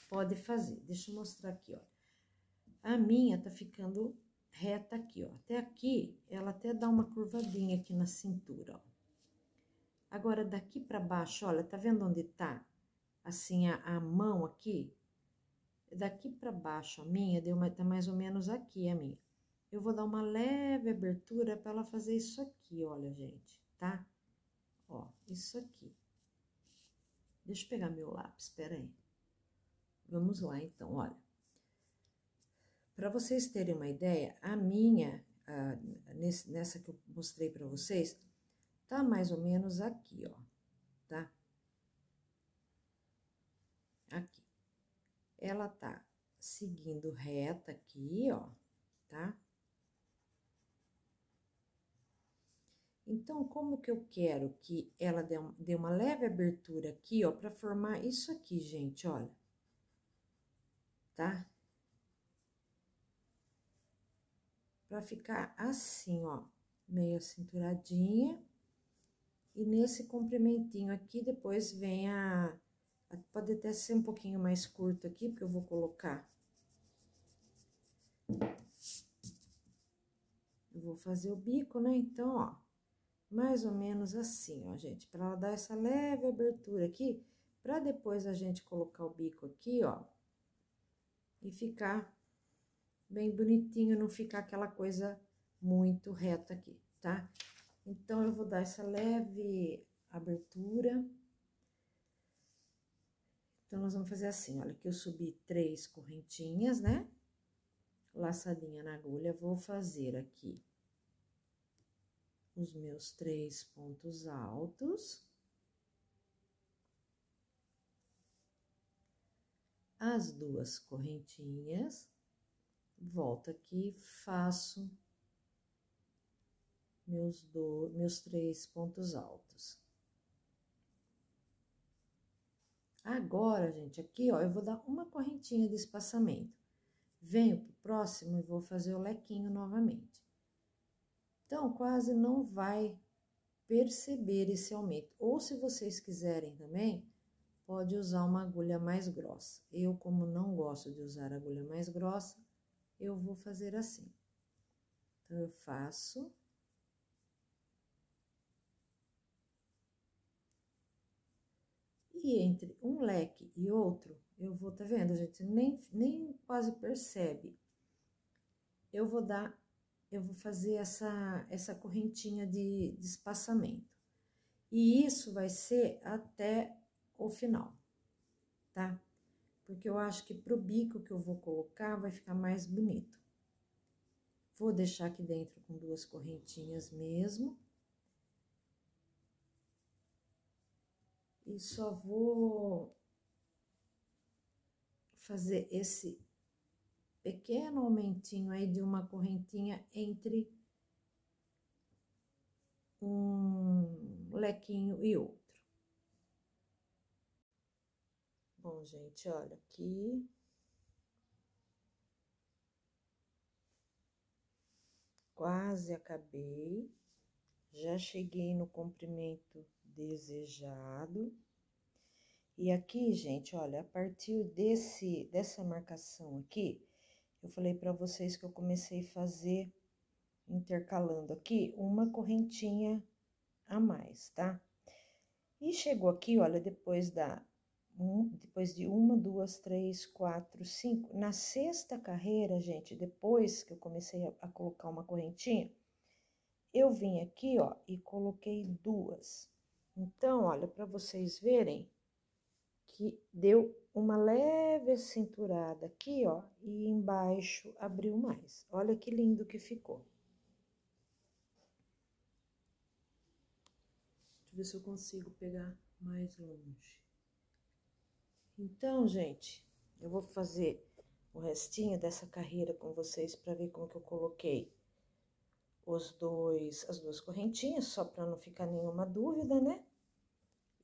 pode fazer. Deixa eu mostrar aqui, ó. A minha tá ficando reta aqui, ó. Até aqui, ela até dá uma curvadinha aqui na cintura, ó. Agora, daqui pra baixo, olha, tá vendo onde tá? Assim, a, a mão aqui? Daqui pra baixo, a minha, deu uma, tá mais ou menos aqui, a minha. Eu vou dar uma leve abertura pra ela fazer isso aqui, olha, gente, tá? Ó, isso aqui. Deixa eu pegar meu lápis, peraí. Vamos lá, então, olha. Para vocês terem uma ideia, a minha, nessa que eu mostrei para vocês, tá mais ou menos aqui, ó, tá? Aqui. Ela tá seguindo reta aqui, ó, tá? Então, como que eu quero que ela dê uma leve abertura aqui, ó, para formar isso aqui, gente, olha. Tá? para ficar assim, ó, meio cinturadinha. E nesse comprimentinho aqui, depois vem a... Pode até ser um pouquinho mais curto aqui, porque eu vou colocar... Eu vou fazer o bico, né? Então, ó, mais ou menos assim, ó, gente, para ela dar essa leve abertura aqui, para depois a gente colocar o bico aqui, ó, e ficar bem bonitinho, não ficar aquela coisa muito reta aqui, tá? Então, eu vou dar essa leve abertura. Então, nós vamos fazer assim, olha, que eu subi três correntinhas, né? Laçadinha na agulha, vou fazer aqui os meus três pontos altos. As duas correntinhas, volto aqui, faço meus, do, meus três pontos altos. Agora, gente, aqui, ó, eu vou dar uma correntinha de espaçamento. Venho pro próximo e vou fazer o lequinho novamente. Então, quase não vai perceber esse aumento. Ou se vocês quiserem também, pode usar uma agulha mais grossa. Eu, como não gosto de usar agulha mais grossa, eu vou fazer assim. Então, eu faço E entre um leque e outro, eu vou, tá vendo, gente? Nem, nem quase percebe. Eu vou dar, eu vou fazer essa, essa correntinha de, de espaçamento. E isso vai ser até o final, tá? Porque eu acho que pro bico que eu vou colocar vai ficar mais bonito. Vou deixar aqui dentro com duas correntinhas mesmo. e só vou fazer esse pequeno aumentinho aí de uma correntinha entre um lequinho e outro. Bom, gente, olha aqui. Quase acabei. Já cheguei no comprimento desejado. E aqui, gente, olha, a partir desse, dessa marcação aqui, eu falei para vocês que eu comecei a fazer, intercalando aqui, uma correntinha a mais, tá? E chegou aqui, olha, depois da, um, depois de uma, duas, três, quatro, cinco, na sexta carreira, gente, depois que eu comecei a, a colocar uma correntinha, eu vim aqui, ó, e coloquei duas. Então, olha, para vocês verem que deu uma leve cinturada aqui, ó, e embaixo abriu mais. Olha que lindo que ficou. Deixa eu ver se eu consigo pegar mais longe. Então, gente, eu vou fazer o restinho dessa carreira com vocês para ver como que eu coloquei os dois, as duas correntinhas, só para não ficar nenhuma dúvida, né?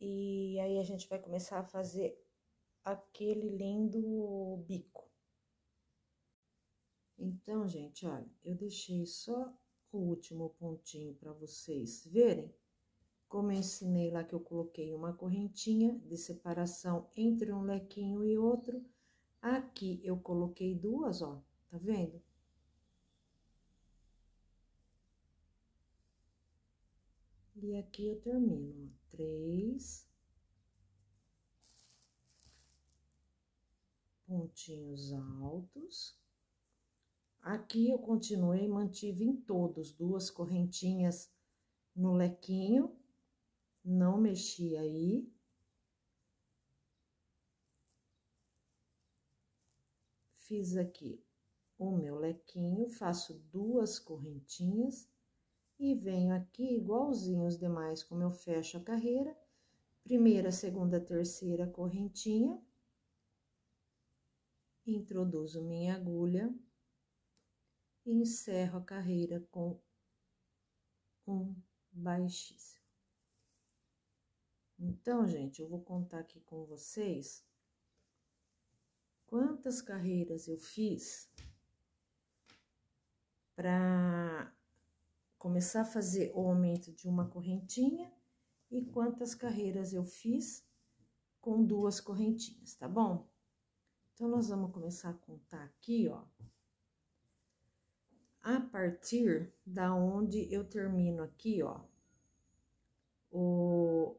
E aí a gente vai começar a fazer aquele lindo bico. Então, gente, olha, eu deixei só o último pontinho para vocês verem. Como eu ensinei lá que eu coloquei uma correntinha de separação entre um lequinho e outro, aqui eu coloquei duas, ó, tá vendo? E aqui eu termino, ó, três pontinhos altos. Aqui eu continuei, mantive em todos duas correntinhas no lequinho, não mexi aí. Fiz aqui o meu lequinho, faço duas correntinhas e venho aqui igualzinho os demais, como eu fecho a carreira, primeira, segunda, terceira correntinha, introduzo minha agulha e encerro a carreira com um baixíssimo. Então, gente, eu vou contar aqui com vocês quantas carreiras eu fiz para começar a fazer o aumento de uma correntinha e quantas carreiras eu fiz com duas correntinhas, tá bom? Então, nós vamos começar a contar aqui, ó, a partir da onde eu termino aqui, ó, o,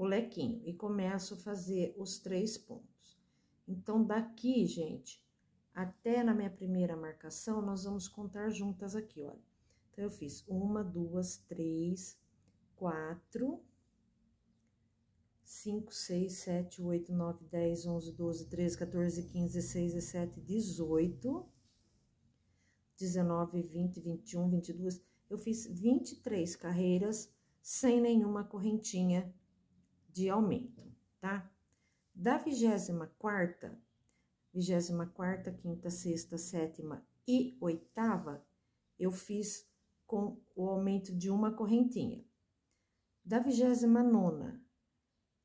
o lequinho e começo a fazer os três pontos. Então, daqui, gente, até na minha primeira marcação, nós vamos contar juntas aqui, olha. Então, eu fiz uma, duas, três, quatro, cinco, seis, sete, oito, nove, dez, onze, doze, treze, 14, 15, 16, 17, 18, 19, 20, 21, 22. Eu fiz 23 carreiras sem nenhuma correntinha de aumento, tá? Da vigésima quarta, vigésima quarta, quinta, sexta, sétima e oitava, eu fiz com o aumento de uma correntinha. Da vigésima nona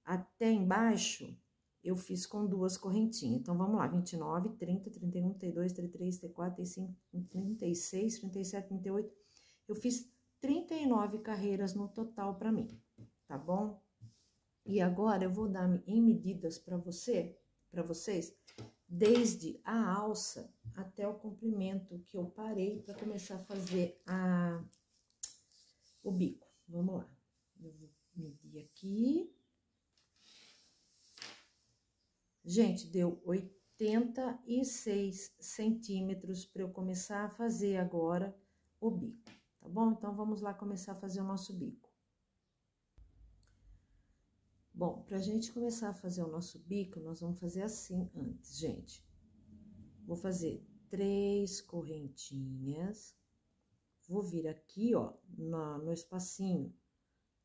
até embaixo, eu fiz com duas correntinhas. Então, vamos lá, 29, 30, 31, 32, 33, 34, 35, 36, 37, 38. Eu fiz 39 carreiras no total para mim, tá bom? E agora eu vou dar em medidas para você, para vocês, desde a alça até o comprimento que eu parei para começar a fazer a, o bico. Vamos lá. Eu vou medir aqui. Gente, deu 86 centímetros para eu começar a fazer agora o bico, tá bom? Então, vamos lá começar a fazer o nosso bico. Bom, pra gente começar a fazer o nosso bico, nós vamos fazer assim antes, gente. Vou fazer três correntinhas, vou vir aqui, ó, no, no espacinho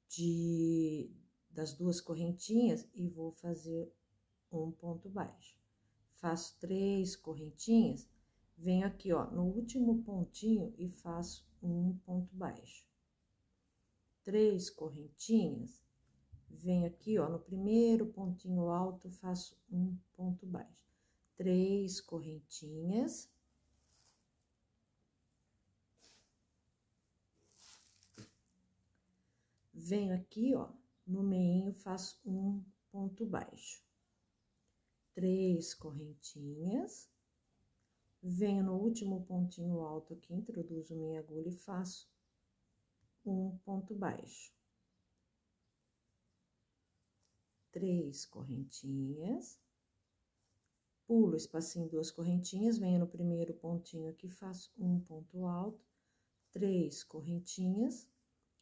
de, das duas correntinhas e vou fazer um ponto baixo. Faço três correntinhas, venho aqui, ó, no último pontinho e faço um ponto baixo. Três correntinhas, venho aqui, ó, no primeiro pontinho alto, faço um ponto baixo. Três correntinhas. Venho aqui, ó, no meio, faço um ponto baixo três correntinhas, venho no último pontinho alto aqui, introduzo minha agulha e faço um ponto baixo. Três correntinhas, pulo espacinho duas correntinhas, venho no primeiro pontinho aqui, faço um ponto alto, três correntinhas,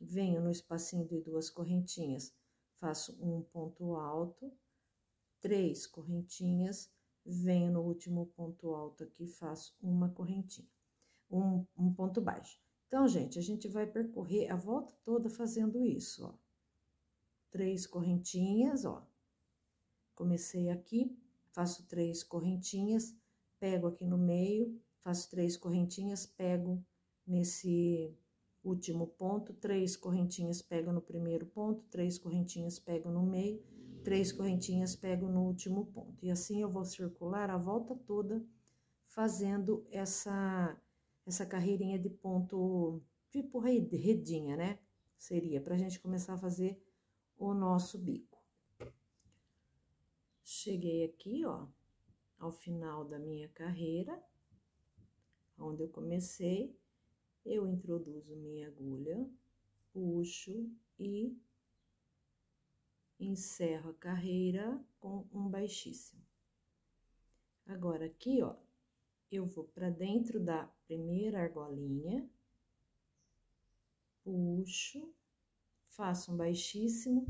venho no espacinho de duas correntinhas, faço um ponto alto, três correntinhas, venho no último ponto alto aqui, faço uma correntinha, um, um ponto baixo. Então, gente, a gente vai percorrer a volta toda fazendo isso, ó. Três correntinhas, ó. Comecei aqui, faço três correntinhas, pego aqui no meio, faço três correntinhas, pego nesse último ponto, três correntinhas pego no primeiro ponto, três correntinhas pego no meio, três correntinhas pego no último ponto. E assim eu vou circular a volta toda fazendo essa, essa carreirinha de ponto, tipo redinha, né? Seria pra gente começar a fazer o nosso bico. Cheguei aqui, ó, ao final da minha carreira, onde eu comecei, eu introduzo minha agulha, puxo e encerro a carreira com um baixíssimo. Agora, aqui, ó, eu vou para dentro da primeira argolinha, puxo, faço um baixíssimo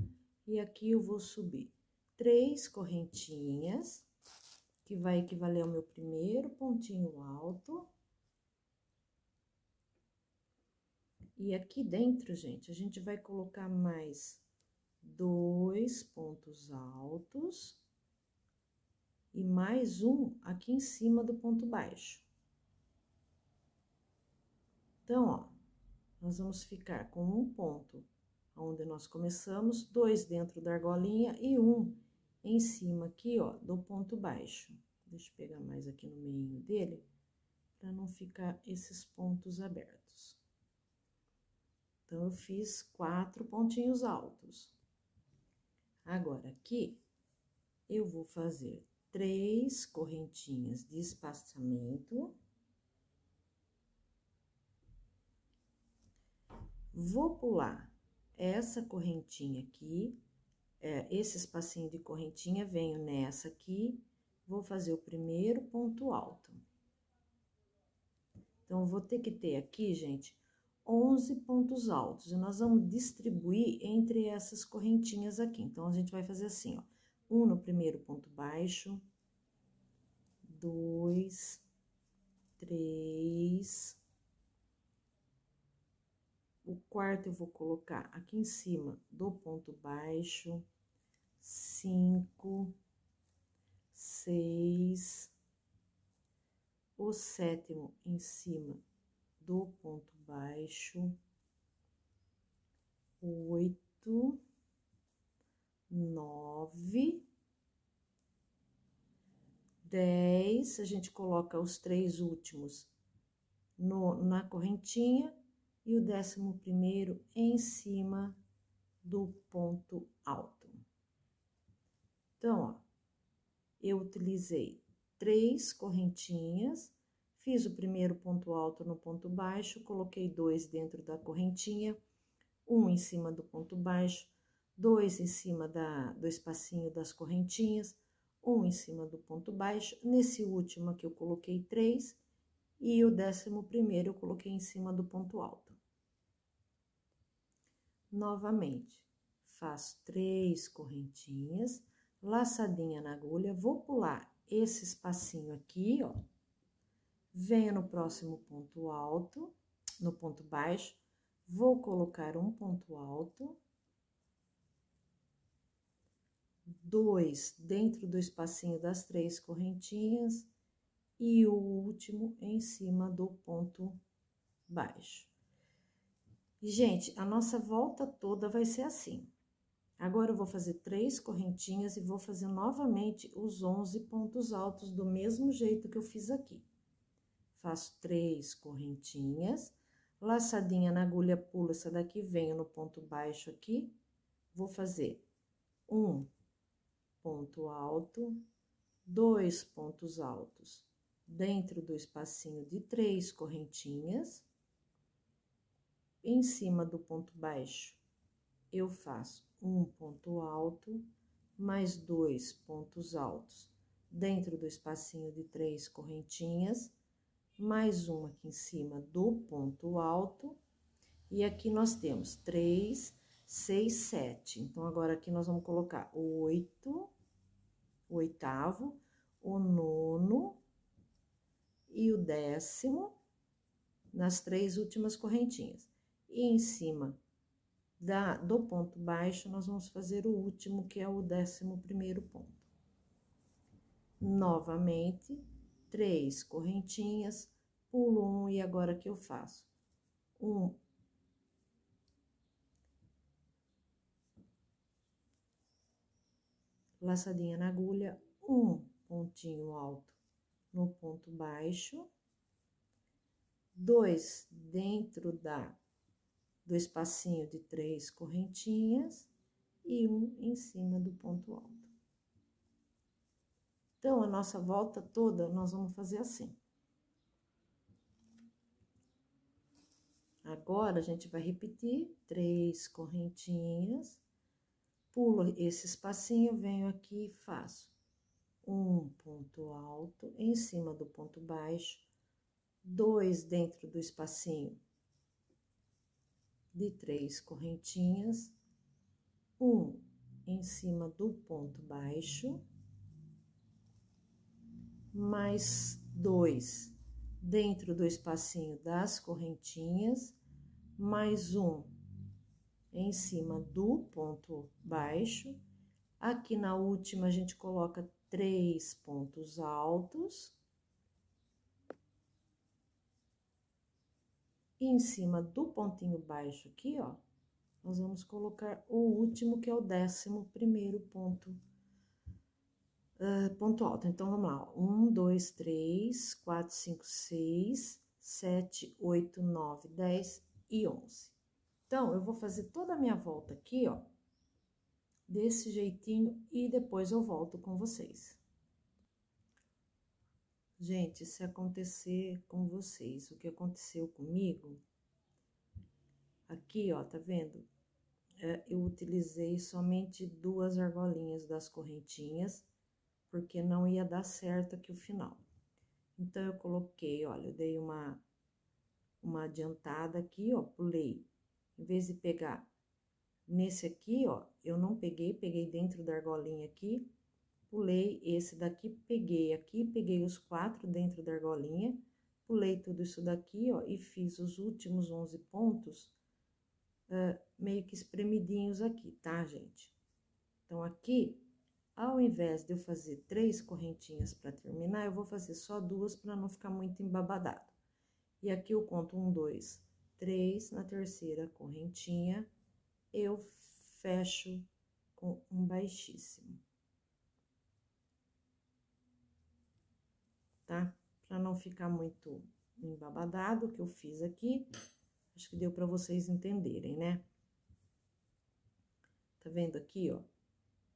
e aqui eu vou subir três correntinhas, que vai equivaler ao meu primeiro pontinho alto. E aqui dentro, gente, a gente vai colocar mais dois pontos altos e mais um aqui em cima do ponto baixo. Então, ó, nós vamos ficar com um ponto onde nós começamos, dois dentro da argolinha e um em cima aqui, ó, do ponto baixo. Deixa eu pegar mais aqui no meio dele, para não ficar esses pontos abertos. Então, eu fiz quatro pontinhos altos. Agora, aqui, eu vou fazer três correntinhas de espaçamento. Vou pular essa correntinha aqui, é, esse espacinho de correntinha, venho nessa aqui, vou fazer o primeiro ponto alto. Então, vou ter que ter aqui, gente, 11 pontos altos. E nós vamos distribuir entre essas correntinhas aqui. Então, a gente vai fazer assim, ó. Um no primeiro ponto baixo, dois, três. O quarto eu vou colocar aqui em cima do ponto baixo, cinco, seis. O sétimo em cima do ponto baixo, oito, nove, dez. A gente coloca os três últimos no, na correntinha e o décimo primeiro em cima do ponto alto. Então, ó, eu utilizei três correntinhas Fiz o primeiro ponto alto no ponto baixo, coloquei dois dentro da correntinha, um em cima do ponto baixo, dois em cima da, do espacinho das correntinhas, um em cima do ponto baixo. Nesse último aqui eu coloquei três e o décimo primeiro eu coloquei em cima do ponto alto. Novamente, faço três correntinhas, laçadinha na agulha, vou pular esse espacinho aqui, ó. Venho no próximo ponto alto, no ponto baixo, vou colocar um ponto alto, dois dentro do espacinho das três correntinhas. E o último em cima do ponto baixo. Gente, a nossa volta toda vai ser assim. Agora, eu vou fazer três correntinhas e vou fazer novamente os 11 pontos altos do mesmo jeito que eu fiz aqui. Faço três correntinhas, laçadinha na agulha, pulo essa daqui, venho no ponto baixo aqui, vou fazer um ponto alto, dois pontos altos dentro do espacinho de três correntinhas, em cima do ponto baixo, eu faço um ponto alto, mais dois pontos altos dentro do espacinho de três correntinhas, mais um aqui em cima do ponto alto. E aqui nós temos três, seis, sete. Então, agora aqui nós vamos colocar oito, o oitavo, o nono e o décimo nas três últimas correntinhas. E em cima da, do ponto baixo, nós vamos fazer o último, que é o décimo primeiro ponto. Novamente, três correntinhas, pulo um e agora que eu faço? Um. Laçadinha na agulha, um pontinho alto no ponto baixo, dois dentro da do espacinho de três correntinhas e um em cima do ponto alto. Então, a nossa volta toda, nós vamos fazer assim. Agora, a gente vai repetir três correntinhas, pulo esse espacinho, venho aqui e faço um ponto alto em cima do ponto baixo, dois dentro do espacinho de três correntinhas, um em cima do ponto baixo, mais dois dentro do espacinho das correntinhas, mais um em cima do ponto baixo. Aqui na última, a gente coloca três pontos altos. E em cima do pontinho baixo aqui, ó, nós vamos colocar o último, que é o décimo primeiro ponto uh, ponto alto. Então, vamos lá. Um, dois, três, quatro, cinco, seis, sete, oito, nove, dez e onze. Então, eu vou fazer toda a minha volta aqui, ó, desse jeitinho e depois eu volto com vocês. Gente, se acontecer com vocês o que aconteceu comigo, aqui, ó, tá vendo? É, eu utilizei somente duas argolinhas das correntinhas porque não ia dar certo aqui o final. Então, eu coloquei, olha, eu dei uma uma adiantada aqui, ó, pulei. Em vez de pegar nesse aqui, ó, eu não peguei, peguei dentro da argolinha aqui, pulei esse daqui, peguei aqui, peguei os quatro dentro da argolinha, pulei tudo isso daqui, ó, e fiz os últimos 11 pontos uh, meio que espremidinhos aqui, tá, gente? Então, aqui, ao invés de eu fazer três correntinhas para terminar, eu vou fazer só duas para não ficar muito embabadado. E aqui eu conto um, dois, três, na terceira correntinha, eu fecho com um baixíssimo. Tá? Para não ficar muito embabadado, que eu fiz aqui, acho que deu para vocês entenderem, né? Tá vendo aqui, ó?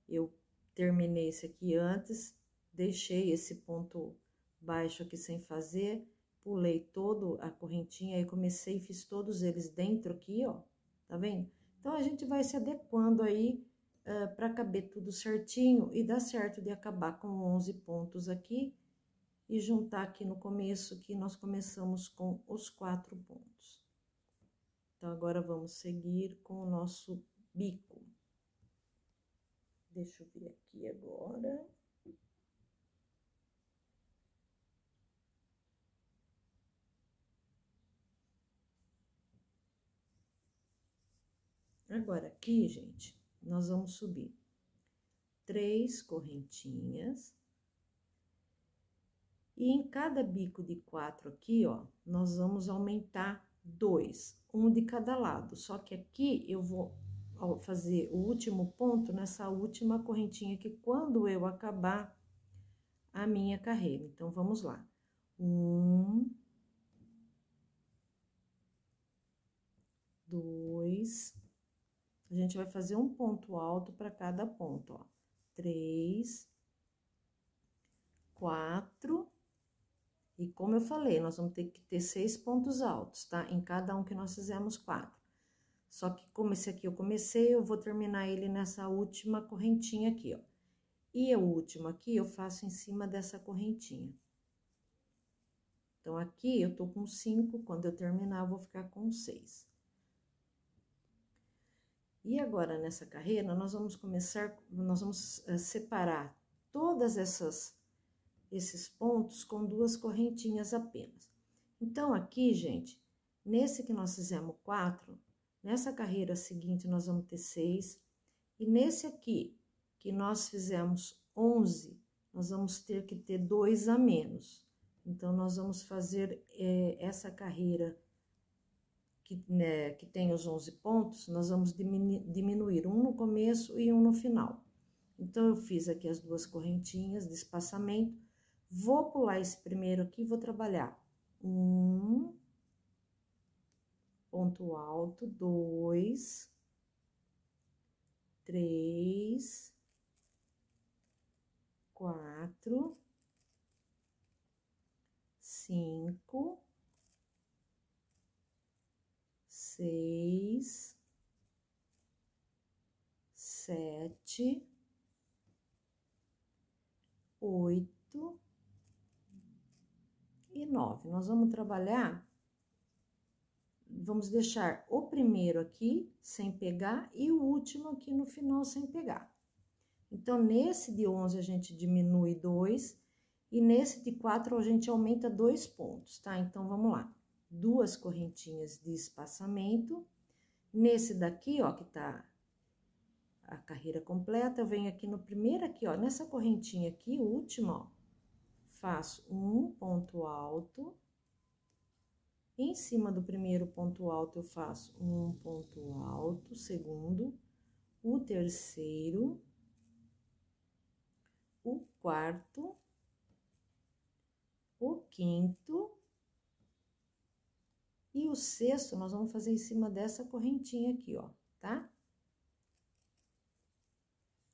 Eu terminei esse aqui antes, deixei esse ponto baixo aqui sem fazer, pulei todo a correntinha e comecei e fiz todos eles dentro aqui, ó, tá vendo? Então, a gente vai se adequando aí uh, para caber tudo certinho e dar certo de acabar com 11 pontos aqui e juntar aqui no começo que nós começamos com os quatro pontos. Então, agora vamos seguir com o nosso bico. Deixa eu ver aqui agora. Agora, aqui, gente, nós vamos subir três correntinhas. E em cada bico de quatro aqui, ó, nós vamos aumentar dois, um de cada lado. Só que aqui eu vou fazer o último ponto nessa última correntinha que quando eu acabar a minha carreira. Então, vamos lá. Um, dois, a gente vai fazer um ponto alto para cada ponto, ó. Três, quatro, e como eu falei, nós vamos ter que ter seis pontos altos, tá? Em cada um que nós fizemos quatro. Só que como esse aqui eu comecei, eu vou terminar ele nessa última correntinha aqui, ó. E o último aqui eu faço em cima dessa correntinha. Então, aqui eu tô com cinco, quando eu terminar, eu vou ficar com seis. E agora, nessa carreira, nós vamos começar, nós vamos uh, separar todas essas esses pontos com duas correntinhas apenas. Então, aqui, gente, nesse que nós fizemos quatro, nessa carreira seguinte nós vamos ter seis, e nesse aqui, que nós fizemos onze, nós vamos ter que ter dois a menos. Então, nós vamos fazer é, essa carreira que, né, que tem os 11 pontos, nós vamos diminuir um no começo e um no final. Então, eu fiz aqui as duas correntinhas de espaçamento, vou pular esse primeiro aqui, vou trabalhar. Um, ponto alto, dois, três, quatro, cinco, seis, sete, oito e nove. Nós vamos trabalhar, vamos deixar o primeiro aqui sem pegar e o último aqui no final sem pegar. Então, nesse de 11 a gente diminui dois e nesse de quatro a gente aumenta dois pontos, tá? Então, vamos lá duas correntinhas de espaçamento. Nesse daqui, ó, que tá a carreira completa, eu venho aqui no primeiro aqui, ó, nessa correntinha aqui, última, ó, faço um ponto alto. Em cima do primeiro ponto alto, eu faço um ponto alto, segundo, o terceiro, o quarto, o quinto e o sexto, nós vamos fazer em cima dessa correntinha aqui, ó, tá?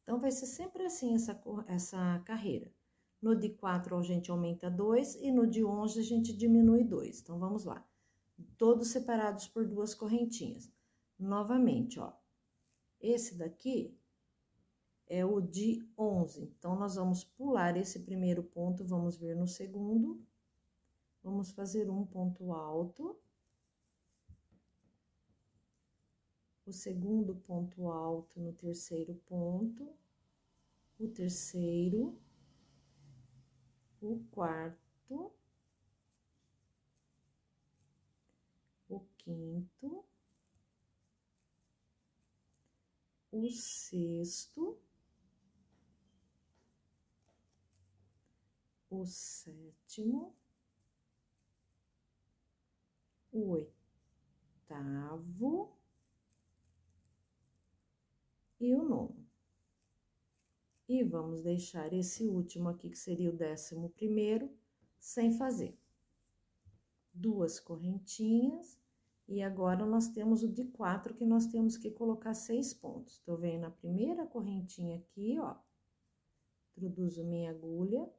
Então, vai ser sempre assim essa, essa carreira. No de 4 a gente aumenta 2 e no de 11 a gente diminui 2. Então, vamos lá. Todos separados por duas correntinhas. Novamente, ó. Esse daqui é o de 11. Então, nós vamos pular esse primeiro ponto, vamos ver no segundo. Vamos fazer um ponto alto. O segundo ponto alto no terceiro ponto. O terceiro o quarto, o quinto, o sexto, o sétimo, o oitavo. E o nono. E vamos deixar esse último aqui, que seria o décimo primeiro, sem fazer. Duas correntinhas, e agora nós temos o de quatro, que nós temos que colocar seis pontos. Então, venho na primeira correntinha aqui, ó, introduzo minha agulha,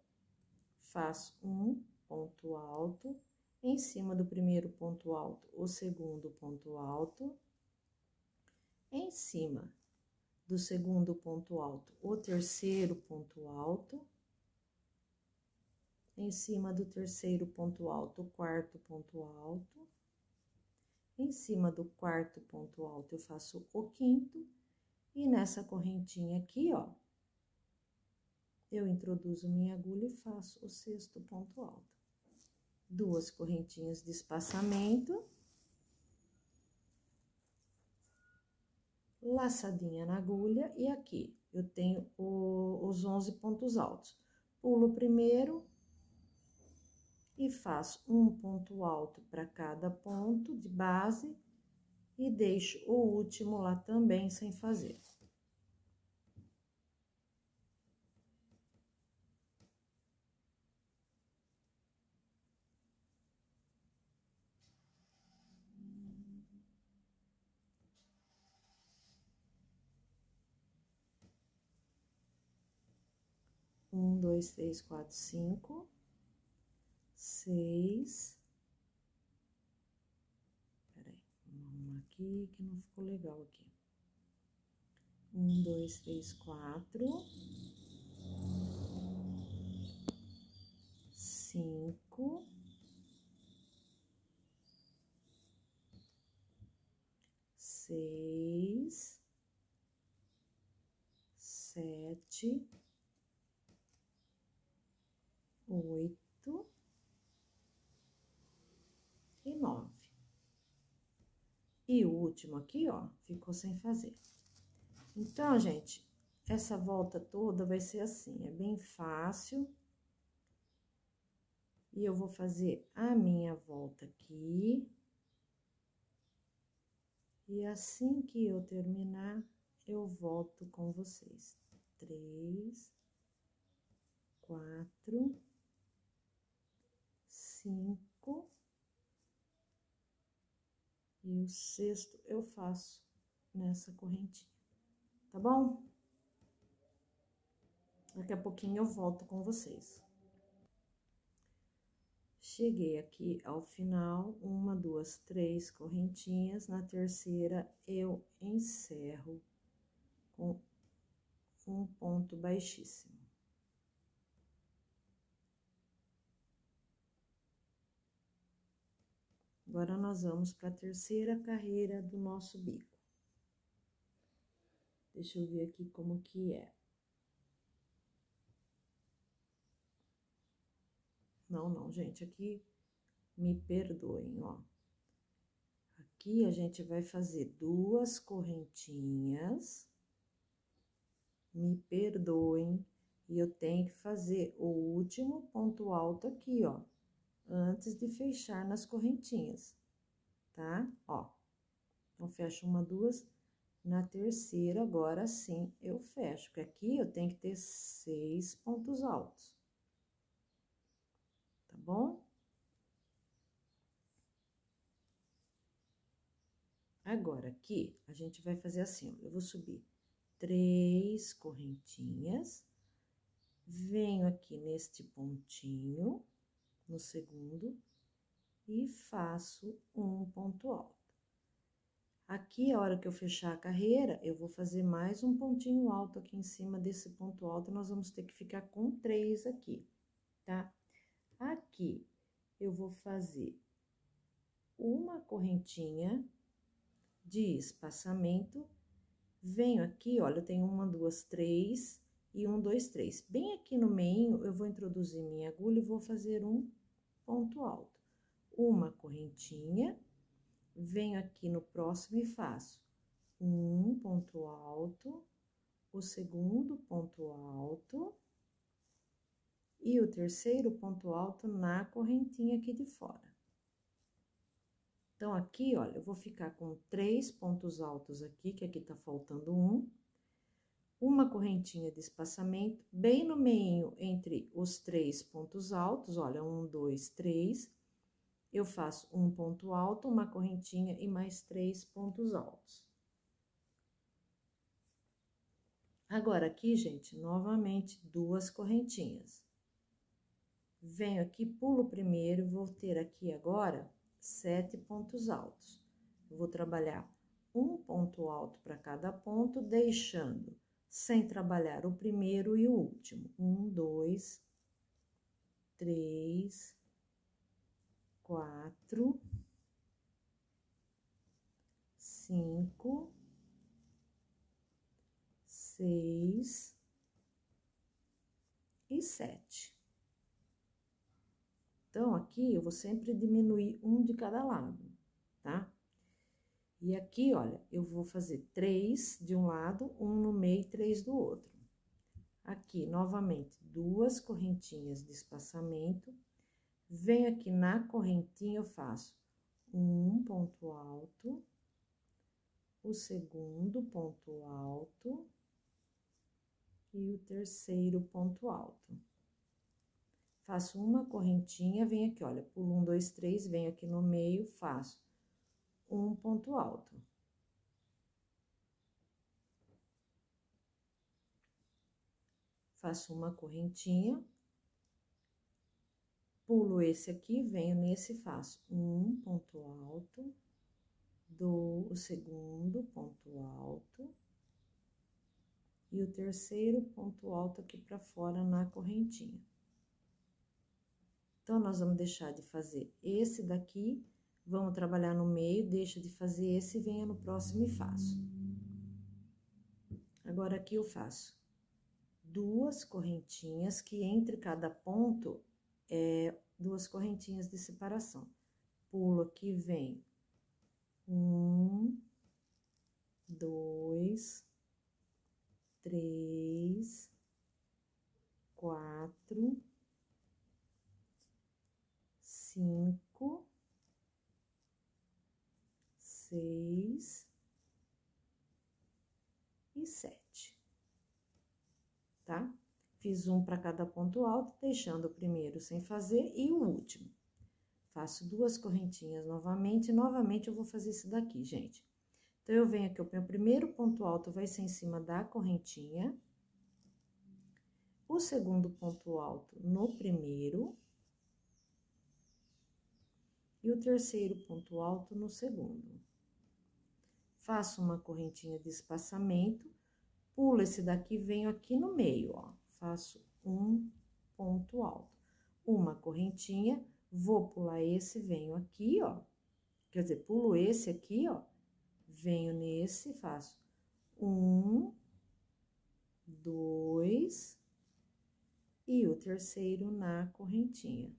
faço um ponto alto, em cima do primeiro ponto alto, o segundo ponto alto, em cima do segundo ponto alto, o terceiro ponto alto, em cima do terceiro ponto alto, o quarto ponto alto, em cima do quarto ponto alto, eu faço o quinto, e nessa correntinha aqui, ó, eu introduzo minha agulha e faço o sexto ponto alto. Duas correntinhas de espaçamento. Laçadinha na agulha e aqui eu tenho o, os 11 pontos altos. Pulo o primeiro e faço um ponto alto para cada ponto de base e deixo o último lá também sem fazer. Um, dois, três, quatro, cinco, seis. Peraí, vamos aqui que não ficou legal aqui. Um, dois, três, quatro. Cinco. Seis. Sete oito e nove. E o último aqui, ó, ficou sem fazer. Então, gente, essa volta toda vai ser assim, é bem fácil. E eu vou fazer a minha volta aqui. E assim que eu terminar, eu volto com vocês. Três, quatro cinco. E o sexto eu faço nessa correntinha, tá bom? Daqui a pouquinho eu volto com vocês. Cheguei aqui ao final, uma, duas, três correntinhas. Na terceira, eu encerro com um ponto baixíssimo. Agora, nós vamos para a terceira carreira do nosso bico. Deixa eu ver aqui como que é. Não, não, gente, aqui me perdoem, ó. Aqui a gente vai fazer duas correntinhas. Me perdoem, e eu tenho que fazer o último ponto alto aqui, ó antes de fechar nas correntinhas, tá? Ó, então, fecho uma, duas, na terceira, agora sim, eu fecho, porque aqui eu tenho que ter seis pontos altos, tá bom? Agora, aqui, a gente vai fazer assim, eu vou subir três correntinhas, venho aqui neste pontinho, no segundo e faço um ponto alto. Aqui, a hora que eu fechar a carreira, eu vou fazer mais um pontinho alto aqui em cima desse ponto alto, nós vamos ter que ficar com três aqui, tá? Aqui, eu vou fazer uma correntinha, de espaçamento, venho aqui, olha, eu tenho uma, duas, três e um, dois, três. Bem aqui no meio, eu vou introduzir minha agulha e vou fazer um ponto alto. Uma correntinha, venho aqui no próximo e faço um ponto alto, o segundo ponto alto e o terceiro ponto alto na correntinha aqui de fora. Então, aqui, olha, eu vou ficar com três pontos altos aqui, que aqui tá faltando um, uma correntinha de espaçamento, bem no meio entre os três pontos altos, olha, um, dois, três, eu faço um ponto alto, uma correntinha e mais três pontos altos. Agora, aqui, gente, novamente, duas correntinhas. Venho aqui, pulo primeiro, vou ter aqui agora sete pontos altos. vou trabalhar um ponto alto para cada ponto, deixando sem trabalhar o primeiro e o último. Um, dois, três, quatro, cinco, seis e sete. Então, aqui eu vou sempre diminuir um de cada lado, tá? E aqui, olha, eu vou fazer três de um lado, um no meio e três do outro. Aqui, novamente, duas correntinhas de espaçamento. Venho aqui na correntinha, eu faço um ponto alto, o segundo ponto alto e o terceiro ponto alto faço uma correntinha, venho aqui, olha, pulo um, dois, três, venho aqui no meio, faço um ponto alto. Faço uma correntinha, pulo esse aqui, venho nesse, faço um ponto alto, dou o segundo ponto alto e o terceiro ponto alto aqui para fora na correntinha. Então, nós vamos deixar de fazer esse daqui, vamos trabalhar no meio, deixa de fazer esse venha no próximo e faço. Agora, aqui eu faço duas correntinhas, que entre cada ponto é duas correntinhas de separação. Pulo aqui, vem um, dois, três, quatro, cinco, seis e sete, tá? Fiz um para cada ponto alto, deixando o primeiro sem fazer e o último. Faço duas correntinhas novamente, novamente eu vou fazer isso daqui, gente. Então, eu venho aqui, o primeiro ponto alto vai ser em cima da correntinha, o segundo ponto alto no primeiro, e o terceiro ponto alto no segundo. Faço uma correntinha de espaçamento, pulo esse daqui, venho aqui no meio, ó. Faço um ponto alto. Uma correntinha, vou pular esse, venho aqui, ó. Quer dizer, pulo esse aqui, ó. Venho nesse, faço um, dois, e o terceiro na correntinha.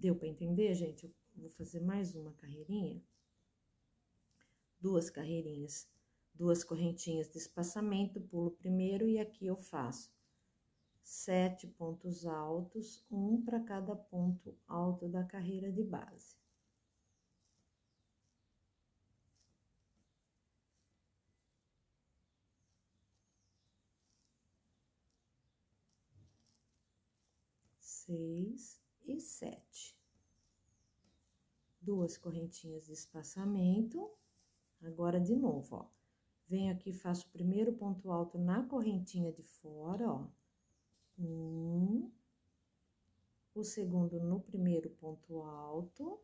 Deu para entender, gente? Eu vou fazer mais uma carreirinha. Duas carreirinhas, duas correntinhas de espaçamento, pulo primeiro e aqui eu faço sete pontos altos, um para cada ponto alto da carreira de base. Seis e sete. Duas correntinhas de espaçamento. Agora, de novo, ó. Venho aqui, faço o primeiro ponto alto na correntinha de fora, ó. Um. O segundo no primeiro ponto alto.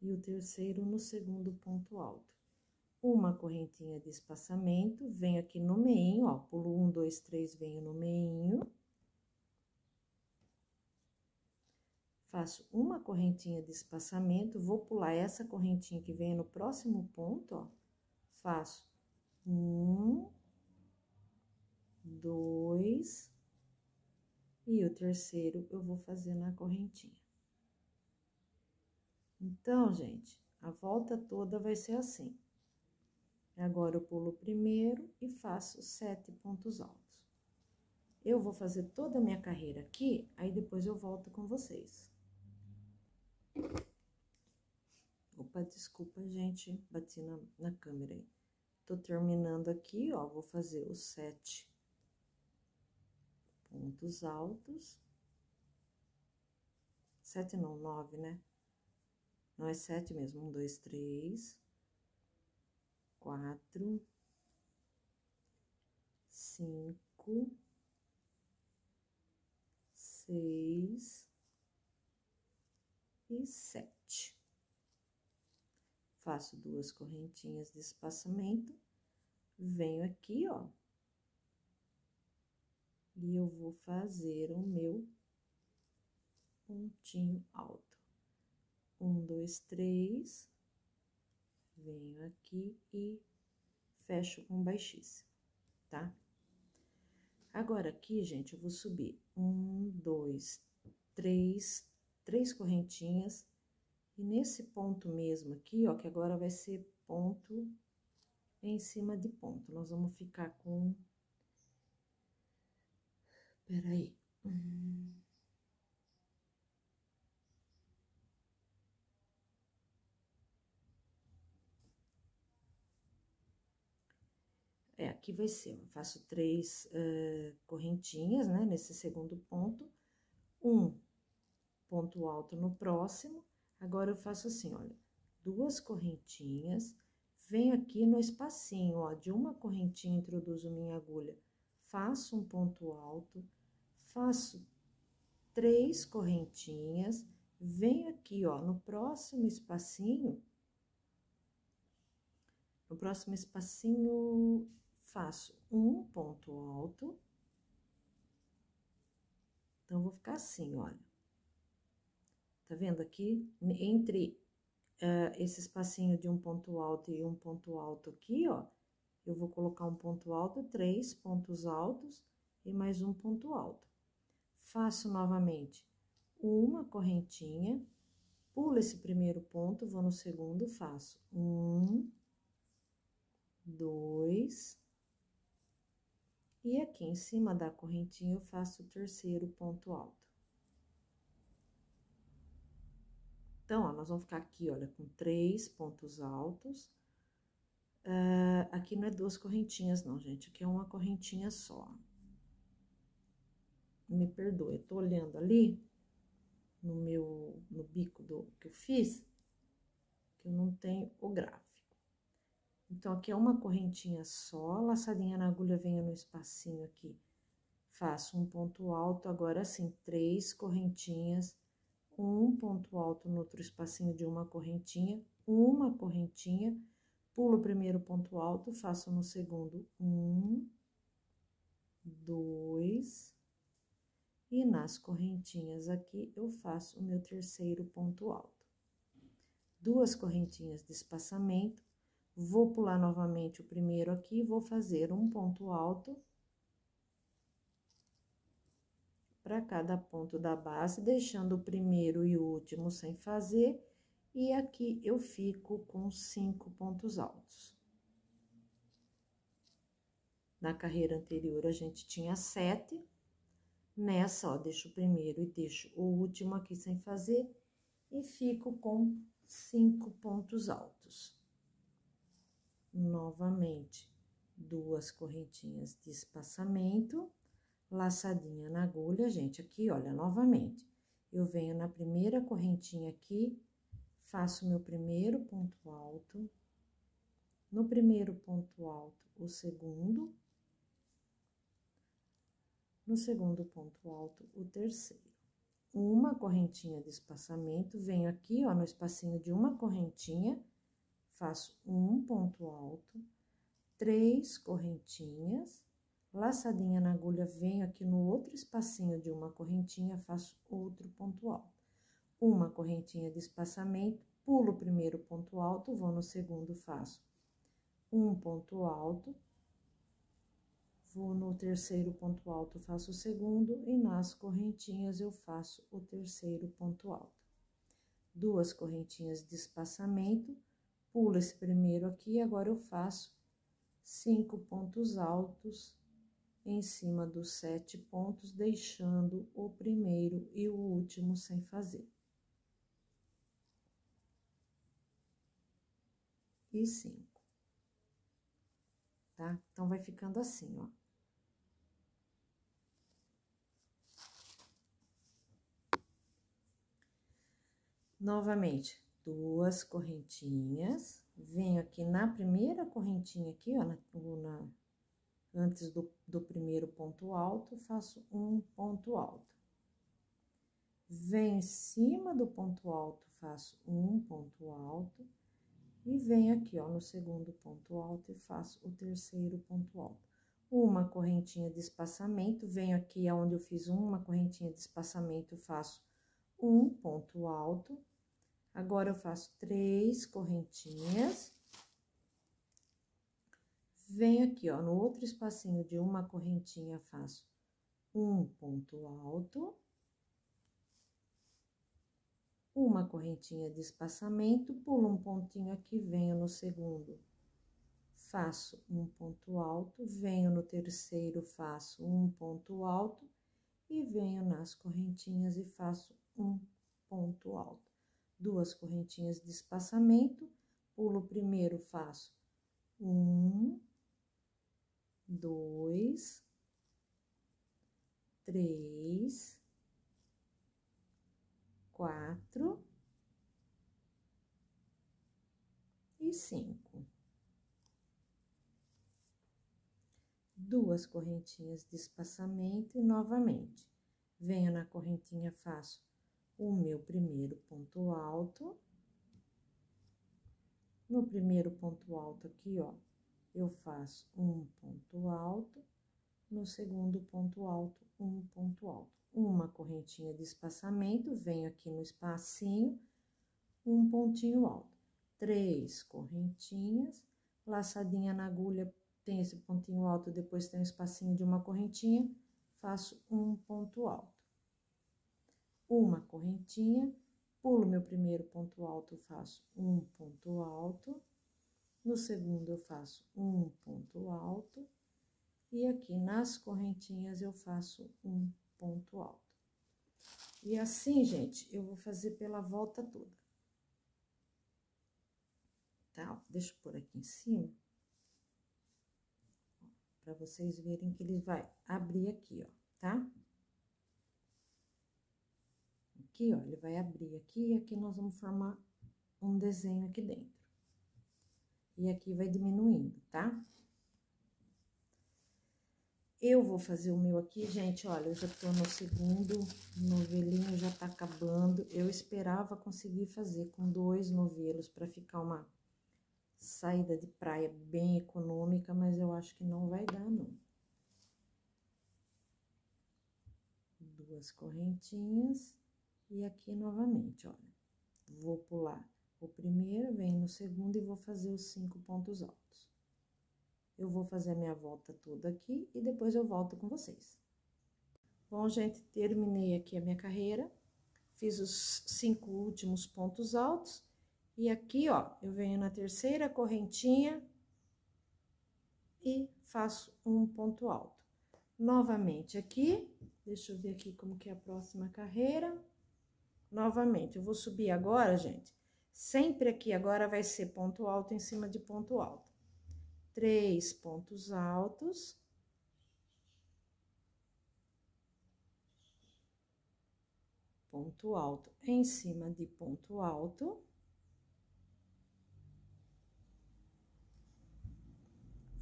E o terceiro no segundo ponto alto. Uma correntinha de espaçamento, venho aqui no meio, ó. Pulo um, dois, três, venho no meio faço uma correntinha de espaçamento, vou pular essa correntinha que vem no próximo ponto, ó, faço um, dois, e o terceiro eu vou fazer na correntinha. Então, gente, a volta toda vai ser assim. Agora, eu pulo o primeiro e faço sete pontos altos. Eu vou fazer toda a minha carreira aqui, aí depois eu volto com vocês. Opa, desculpa, gente, bati na, na câmera aí. Tô terminando aqui, ó, vou fazer os sete pontos altos. Sete não, nove, né? Não é sete mesmo, um, dois, três, quatro, cinco, seis e sete. Faço duas correntinhas de espaçamento, venho aqui, ó, e eu vou fazer o meu pontinho alto. Um, dois, três, venho aqui e fecho com baixíssimo, tá? Agora, aqui, gente, eu vou subir um, dois, três, três correntinhas. E nesse ponto mesmo aqui, ó, que agora vai ser ponto em cima de ponto. Nós vamos ficar com... Peraí. Hum... É, aqui vai ser, eu faço três uh, correntinhas, né, nesse segundo ponto, um ponto alto no próximo, agora eu faço assim, olha, duas correntinhas, venho aqui no espacinho, ó, de uma correntinha, introduzo minha agulha, faço um ponto alto, faço três correntinhas, venho aqui, ó, no próximo espacinho, no próximo espacinho, faço um ponto alto. Então, vou ficar assim, olha. Tá vendo aqui? Entre uh, esse espacinho de um ponto alto e um ponto alto aqui, ó, eu vou colocar um ponto alto, três pontos altos e mais um ponto alto. Faço novamente uma correntinha, pulo esse primeiro ponto, vou no segundo, faço um, dois, e aqui em cima da correntinha eu faço o terceiro ponto alto. Então, ó, nós vamos ficar aqui, olha, com três pontos altos. Uh, aqui não é duas correntinhas, não, gente. Aqui é uma correntinha só. Me perdoe, eu tô olhando ali no meu, no bico do que eu fiz, que eu não tenho o gráfico. Então, aqui é uma correntinha só, laçadinha na agulha, venho no espacinho aqui. Faço um ponto alto, agora sim, três correntinhas, um ponto alto no outro espacinho de uma correntinha, uma correntinha, pulo o primeiro ponto alto, faço no segundo um, dois, e nas correntinhas aqui eu faço o meu terceiro ponto alto. Duas correntinhas de espaçamento, Vou pular novamente o primeiro aqui, vou fazer um ponto alto para cada ponto da base, deixando o primeiro e o último sem fazer, e aqui eu fico com cinco pontos altos. Na carreira anterior, a gente tinha sete, nessa, ó, deixo o primeiro e deixo o último aqui sem fazer, e fico com cinco pontos altos novamente duas correntinhas de espaçamento, laçadinha na agulha, gente, aqui, olha, novamente, eu venho na primeira correntinha aqui, faço meu primeiro ponto alto, no primeiro ponto alto, o segundo, no segundo ponto alto, o terceiro. Uma correntinha de espaçamento, venho aqui, ó, no espacinho de uma correntinha, faço um ponto alto, três correntinhas, laçadinha na agulha, venho aqui no outro espacinho de uma correntinha, faço outro ponto alto. uma correntinha de espaçamento, pulo o primeiro ponto alto, vou no segundo, faço um ponto alto, vou no terceiro ponto alto, faço o segundo, e nas correntinhas eu faço o terceiro ponto alto. Duas correntinhas de espaçamento, pulo esse primeiro aqui, agora eu faço cinco pontos altos em cima dos sete pontos, deixando o primeiro e o último sem fazer. E cinco. Tá? Então, vai ficando assim, ó. Novamente, duas correntinhas, venho aqui na primeira correntinha aqui, ó, na, na antes do, do primeiro ponto alto, faço um ponto alto. Venho em cima do ponto alto, faço um ponto alto. E venho aqui, ó, no segundo ponto alto e faço o terceiro ponto alto. Uma correntinha de espaçamento, venho aqui aonde eu fiz uma correntinha de espaçamento, faço um ponto alto Agora, eu faço três correntinhas. Venho aqui, ó, no outro espacinho de uma correntinha, faço um ponto alto. Uma correntinha de espaçamento, pulo um pontinho aqui, venho no segundo, faço um ponto alto, venho no terceiro, faço um ponto alto e venho nas correntinhas e faço um ponto alto duas correntinhas de espaçamento, pulo primeiro, faço um, dois, três, quatro. E cinco. Duas correntinhas de espaçamento e novamente. Venho na correntinha, faço o meu primeiro ponto alto. No primeiro ponto alto aqui, ó, eu faço um ponto alto. No segundo ponto alto, um ponto alto. Uma correntinha de espaçamento, venho aqui no espacinho, um pontinho alto. Três correntinhas, laçadinha na agulha, tem esse pontinho alto, depois tem um espacinho de uma correntinha, faço um ponto alto uma correntinha, pulo meu primeiro ponto alto, faço um ponto alto, no segundo eu faço um ponto alto, e aqui nas correntinhas eu faço um ponto alto. E assim, gente, eu vou fazer pela volta toda. Tá? Deixa eu pôr aqui em cima. Para vocês verem que ele vai abrir aqui, ó, tá? Aqui, ó, ele vai abrir aqui e aqui nós vamos formar um desenho aqui dentro. E aqui vai diminuindo, tá? Eu vou fazer o meu aqui, gente, olha, eu já tô no segundo novelinho, já tá acabando. Eu esperava conseguir fazer com dois novelos para ficar uma saída de praia bem econômica, mas eu acho que não vai dar, não. Duas correntinhas. E aqui novamente, olha, vou pular o primeiro, venho no segundo e vou fazer os cinco pontos altos. Eu vou fazer a minha volta toda aqui e depois eu volto com vocês. Bom, gente, terminei aqui a minha carreira, fiz os cinco últimos pontos altos e aqui, ó, eu venho na terceira correntinha e faço um ponto alto. Novamente aqui, deixa eu ver aqui como que é a próxima carreira. Novamente, eu vou subir agora, gente. Sempre aqui agora vai ser ponto alto em cima de ponto alto. Três pontos altos. Ponto alto em cima de ponto alto.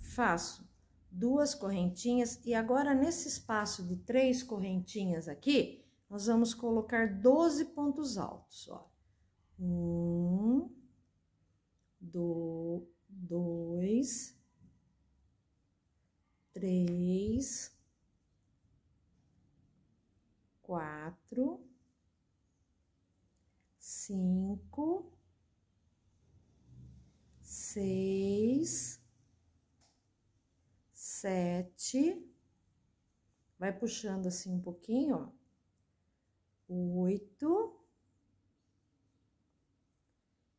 Faço duas correntinhas e agora nesse espaço de três correntinhas aqui, nós vamos colocar 12 pontos altos, ó. Um, do, dois, três, quatro, cinco, seis, sete, vai puxando assim um pouquinho, ó, oito,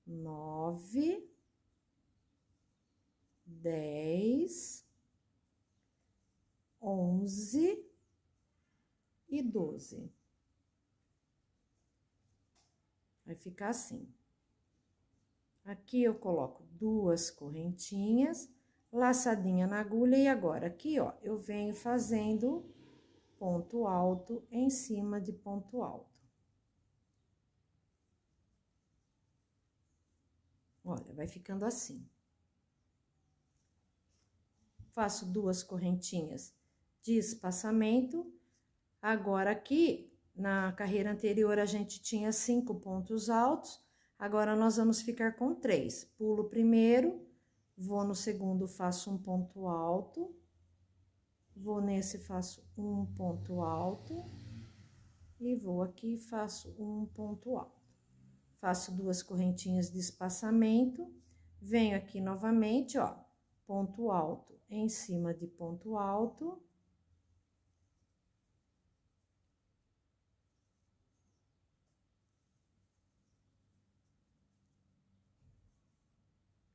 nove, dez, onze e doze. Vai ficar assim. Aqui eu coloco duas correntinhas, laçadinha na agulha, e agora aqui, ó, eu venho fazendo ponto alto em cima de ponto alto. Olha, vai ficando assim. Faço duas correntinhas de espaçamento. Agora, aqui, na carreira anterior, a gente tinha cinco pontos altos, agora nós vamos ficar com três. Pulo primeiro, vou no segundo, faço um ponto alto, vou nesse, faço um ponto alto, e vou aqui, faço um ponto alto. Faço duas correntinhas de espaçamento, venho aqui novamente, ó, ponto alto em cima de ponto alto,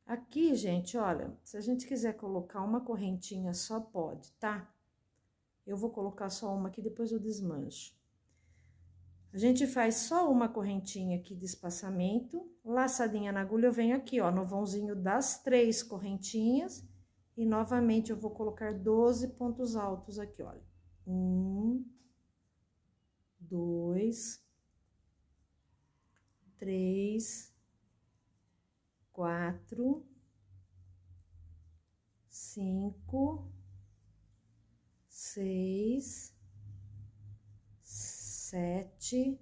Aqui, gente, olha, se a gente quiser colocar uma correntinha só pode, tá? Eu vou colocar só uma aqui, depois eu desmancho. A gente faz só uma correntinha aqui de espaçamento, laçadinha na agulha, eu venho aqui, ó, no vãozinho das três correntinhas, e novamente eu vou colocar 12 pontos altos aqui, olha. Um, dois, três, quatro, cinco, seis, sete,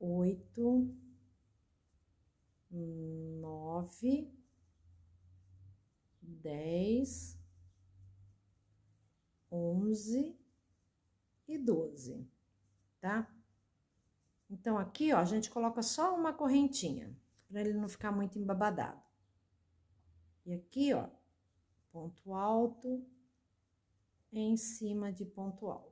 oito, nove, dez, onze e doze, tá? Então, aqui, ó, a gente coloca só uma correntinha para ele não ficar muito embabadado. E aqui, ó, ponto alto em cima de ponto alto.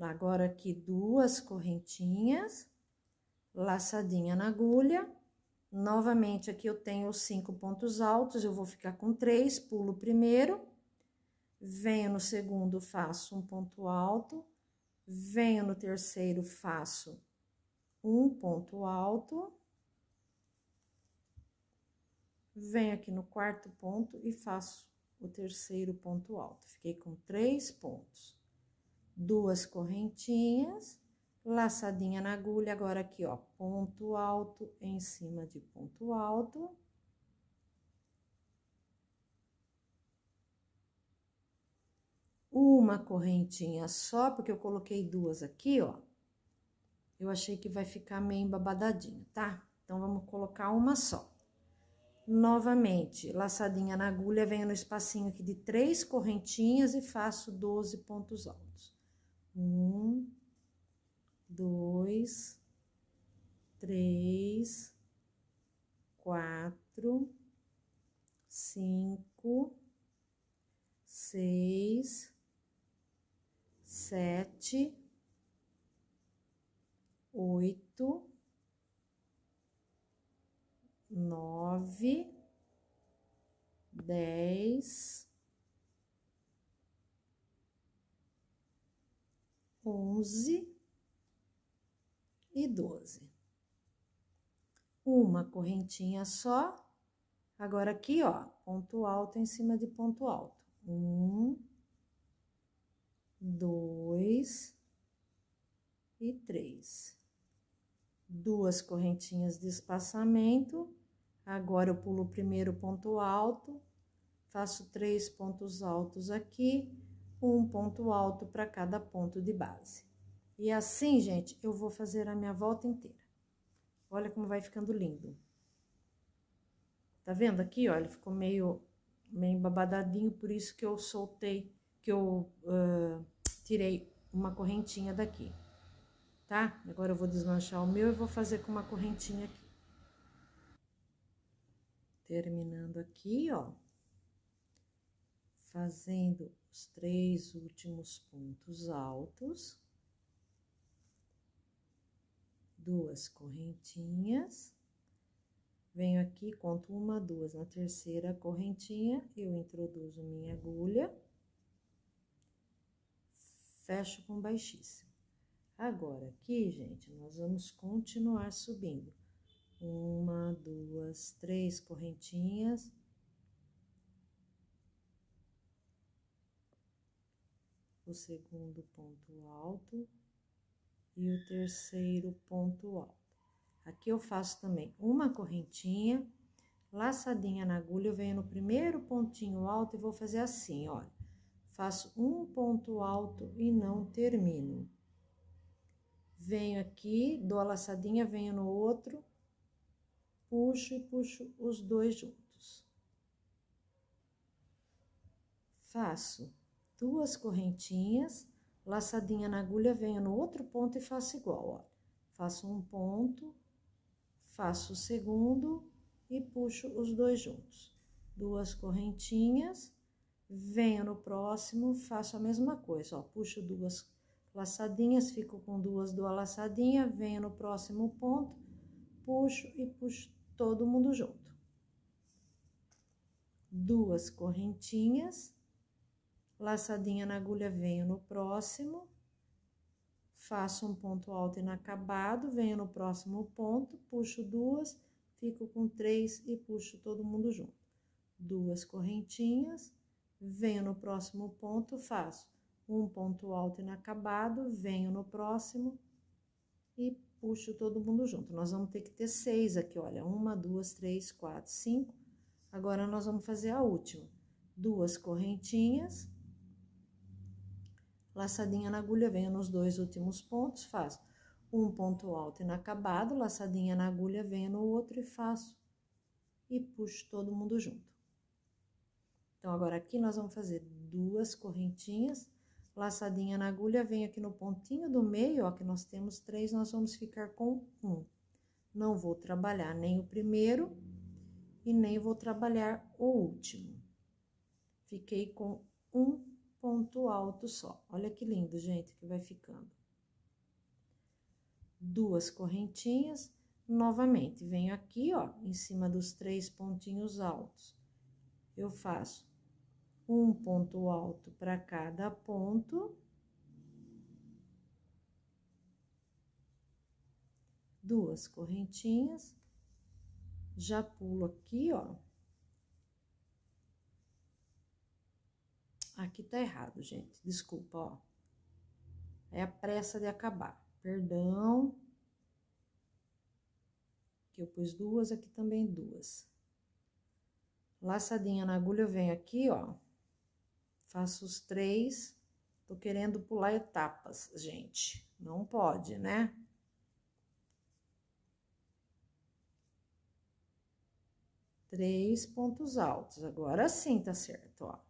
Agora, aqui, duas correntinhas, laçadinha na agulha. Novamente, aqui eu tenho os cinco pontos altos, eu vou ficar com três, pulo o primeiro, venho no segundo, faço um ponto alto, venho no terceiro, faço um ponto alto, venho aqui no quarto ponto e faço o terceiro ponto alto. Fiquei com três pontos, duas correntinhas, laçadinha na agulha, agora aqui, ó, ponto alto em cima de ponto alto uma correntinha só, porque eu coloquei duas aqui, ó. Eu achei que vai ficar meio embabadadinho, tá? Então, vamos colocar uma só. Novamente, laçadinha na agulha, venho no espacinho aqui de três correntinhas e faço 12 pontos altos. Um, dois, três, quatro, cinco, seis, sete, oito, nove, dez, onze e doze. Uma correntinha só. Agora, aqui, ó, ponto alto em cima de ponto alto. Um, dois e três. Duas correntinhas de espaçamento. Agora, eu pulo o primeiro ponto alto, faço três pontos altos aqui, um ponto alto para cada ponto de base. E assim, gente, eu vou fazer a minha volta inteira. Olha como vai ficando lindo. Tá vendo aqui, olha, ficou meio, meio babadadinho, por isso que eu soltei que eu uh, tirei uma correntinha daqui, tá? Agora eu vou desmanchar o meu e vou fazer com uma correntinha aqui. Terminando aqui, ó. Fazendo os três últimos pontos altos. Duas correntinhas. Venho aqui, conto uma, duas. Na terceira correntinha, eu introduzo minha agulha. Fecho com baixíssimo. Agora, aqui, gente, nós vamos continuar subindo. Uma, duas, três correntinhas. O segundo ponto alto e o terceiro ponto alto. Aqui eu faço também uma correntinha, laçadinha na agulha, eu venho no primeiro pontinho alto e vou fazer assim, olha. Faço um ponto alto e não termino. Venho aqui, dou a laçadinha, venho no outro, puxo e puxo os dois juntos. Faço duas correntinhas, laçadinha na agulha, venho no outro ponto e faço igual. Faço um ponto, faço o segundo e puxo os dois juntos. Duas correntinhas, venho no próximo, faço a mesma coisa, ó, puxo duas laçadinhas, fico com duas, duas laçadinhas, venho no próximo ponto, puxo e puxo todo mundo junto. Duas correntinhas, laçadinha na agulha, venho no próximo, faço um ponto alto inacabado, venho no próximo ponto, puxo duas, fico com três e puxo todo mundo junto. Duas correntinhas, venho no próximo ponto, faço um ponto alto inacabado, venho no próximo e puxo todo mundo junto. Nós vamos ter que ter seis aqui, olha, uma, duas, três, quatro, cinco. Agora, nós vamos fazer a última. Duas correntinhas, laçadinha na agulha, venho nos dois últimos pontos, faço um ponto alto inacabado, laçadinha na agulha, venho no outro e faço e puxo todo mundo junto. Então, agora aqui nós vamos fazer duas correntinhas, laçadinha na agulha, venho aqui no pontinho do meio, ó, que nós temos três, nós vamos ficar com um. Não vou trabalhar nem o primeiro e nem vou trabalhar o último. Fiquei com um ponto alto só. Olha que lindo, gente, que vai ficando. Duas correntinhas, novamente, venho aqui, ó, em cima dos três pontinhos altos. Eu faço um ponto alto para cada ponto. Duas correntinhas. Já pulo aqui, ó Aqui tá errado, gente. Desculpa, ó. É a pressa de acabar. Perdão. Aqui eu pus duas, aqui também duas. Laçadinha na agulha, eu venho aqui, ó. Faço os três. Tô querendo pular etapas, gente. Não pode, né? Três pontos altos. Agora sim tá certo, ó.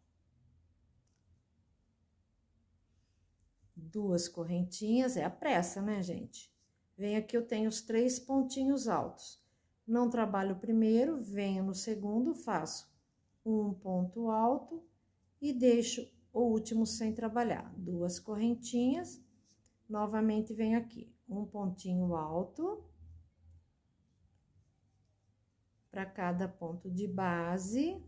Duas correntinhas, é a pressa, né, gente? Vem aqui, eu tenho os três pontinhos altos. Não trabalho o primeiro, venho no segundo, faço um ponto alto e deixo o último sem trabalhar. Duas correntinhas, novamente venho aqui, um pontinho alto para cada ponto de base.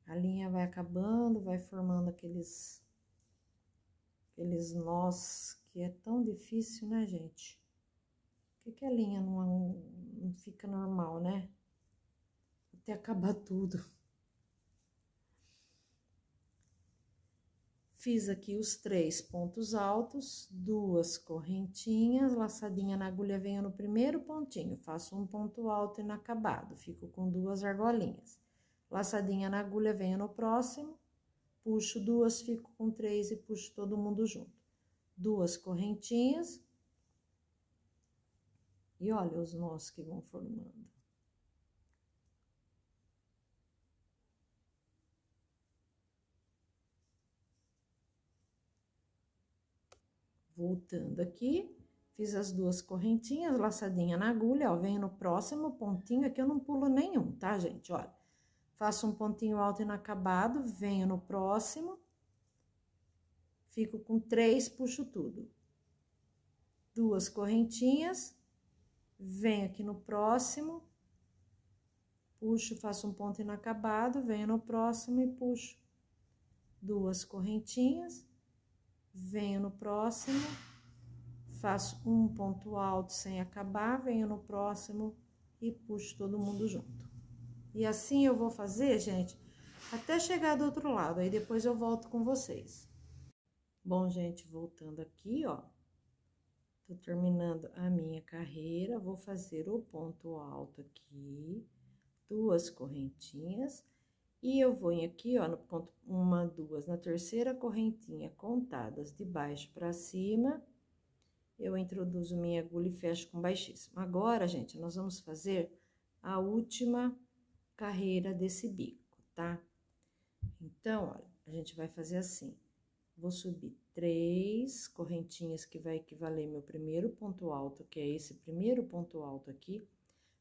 A linha vai acabando, vai formando aqueles, aqueles nós que é tão difícil, né, gente? Por que, que a linha não, não fica normal, né? Até acabar [laughs] tudo. Fiz aqui os três pontos altos, duas correntinhas, laçadinha na agulha, venho no primeiro pontinho, faço um ponto alto inacabado, fico com duas argolinhas. Laçadinha na agulha, venho no próximo, puxo duas, fico com três e puxo todo mundo junto. Duas correntinhas. E olha os nós que vão formando. Voltando aqui, fiz as duas correntinhas, laçadinha na agulha, ó, venho no próximo pontinho, aqui eu não pulo nenhum, tá, gente? Olha, faço um pontinho alto inacabado, venho no próximo, fico com três, puxo tudo. Duas correntinhas, venho aqui no próximo, puxo, faço um ponto inacabado, venho no próximo e puxo duas correntinhas, venho no próximo, faço um ponto alto sem acabar, venho no próximo e puxo todo mundo junto. E assim eu vou fazer, gente, até chegar do outro lado, aí depois eu volto com vocês. Bom, gente, voltando aqui, ó, tô terminando a minha carreira, vou fazer o ponto alto aqui, duas correntinhas, e eu vou aqui, ó, no ponto, uma, duas, na terceira correntinha, contadas de baixo para cima, eu introduzo minha agulha e fecho com baixíssimo. Agora, gente, nós vamos fazer a última carreira desse bico, tá? Então, olha, a gente vai fazer assim. Vou subir três correntinhas, que vai equivaler meu primeiro ponto alto, que é esse primeiro ponto alto aqui.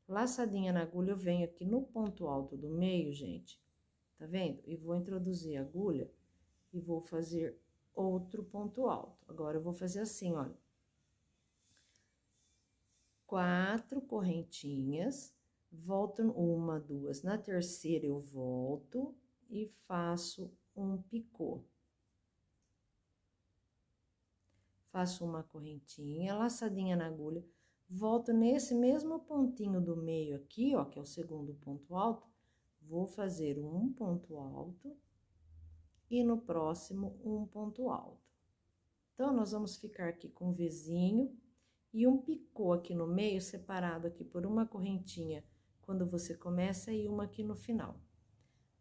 Laçadinha na agulha, eu venho aqui no ponto alto do meio, gente, tá vendo? E vou introduzir a agulha e vou fazer outro ponto alto. Agora, eu vou fazer assim, olha. Quatro correntinhas, volto uma, duas. Na terceira, eu volto e faço um picô. Faço uma correntinha, laçadinha na agulha volto nesse mesmo pontinho do meio aqui, ó, que é o segundo ponto alto, vou fazer um ponto alto e no próximo um ponto alto. Então, nós vamos ficar aqui com um vizinho e um picô aqui no meio, separado aqui por uma correntinha quando você começa e uma aqui no final.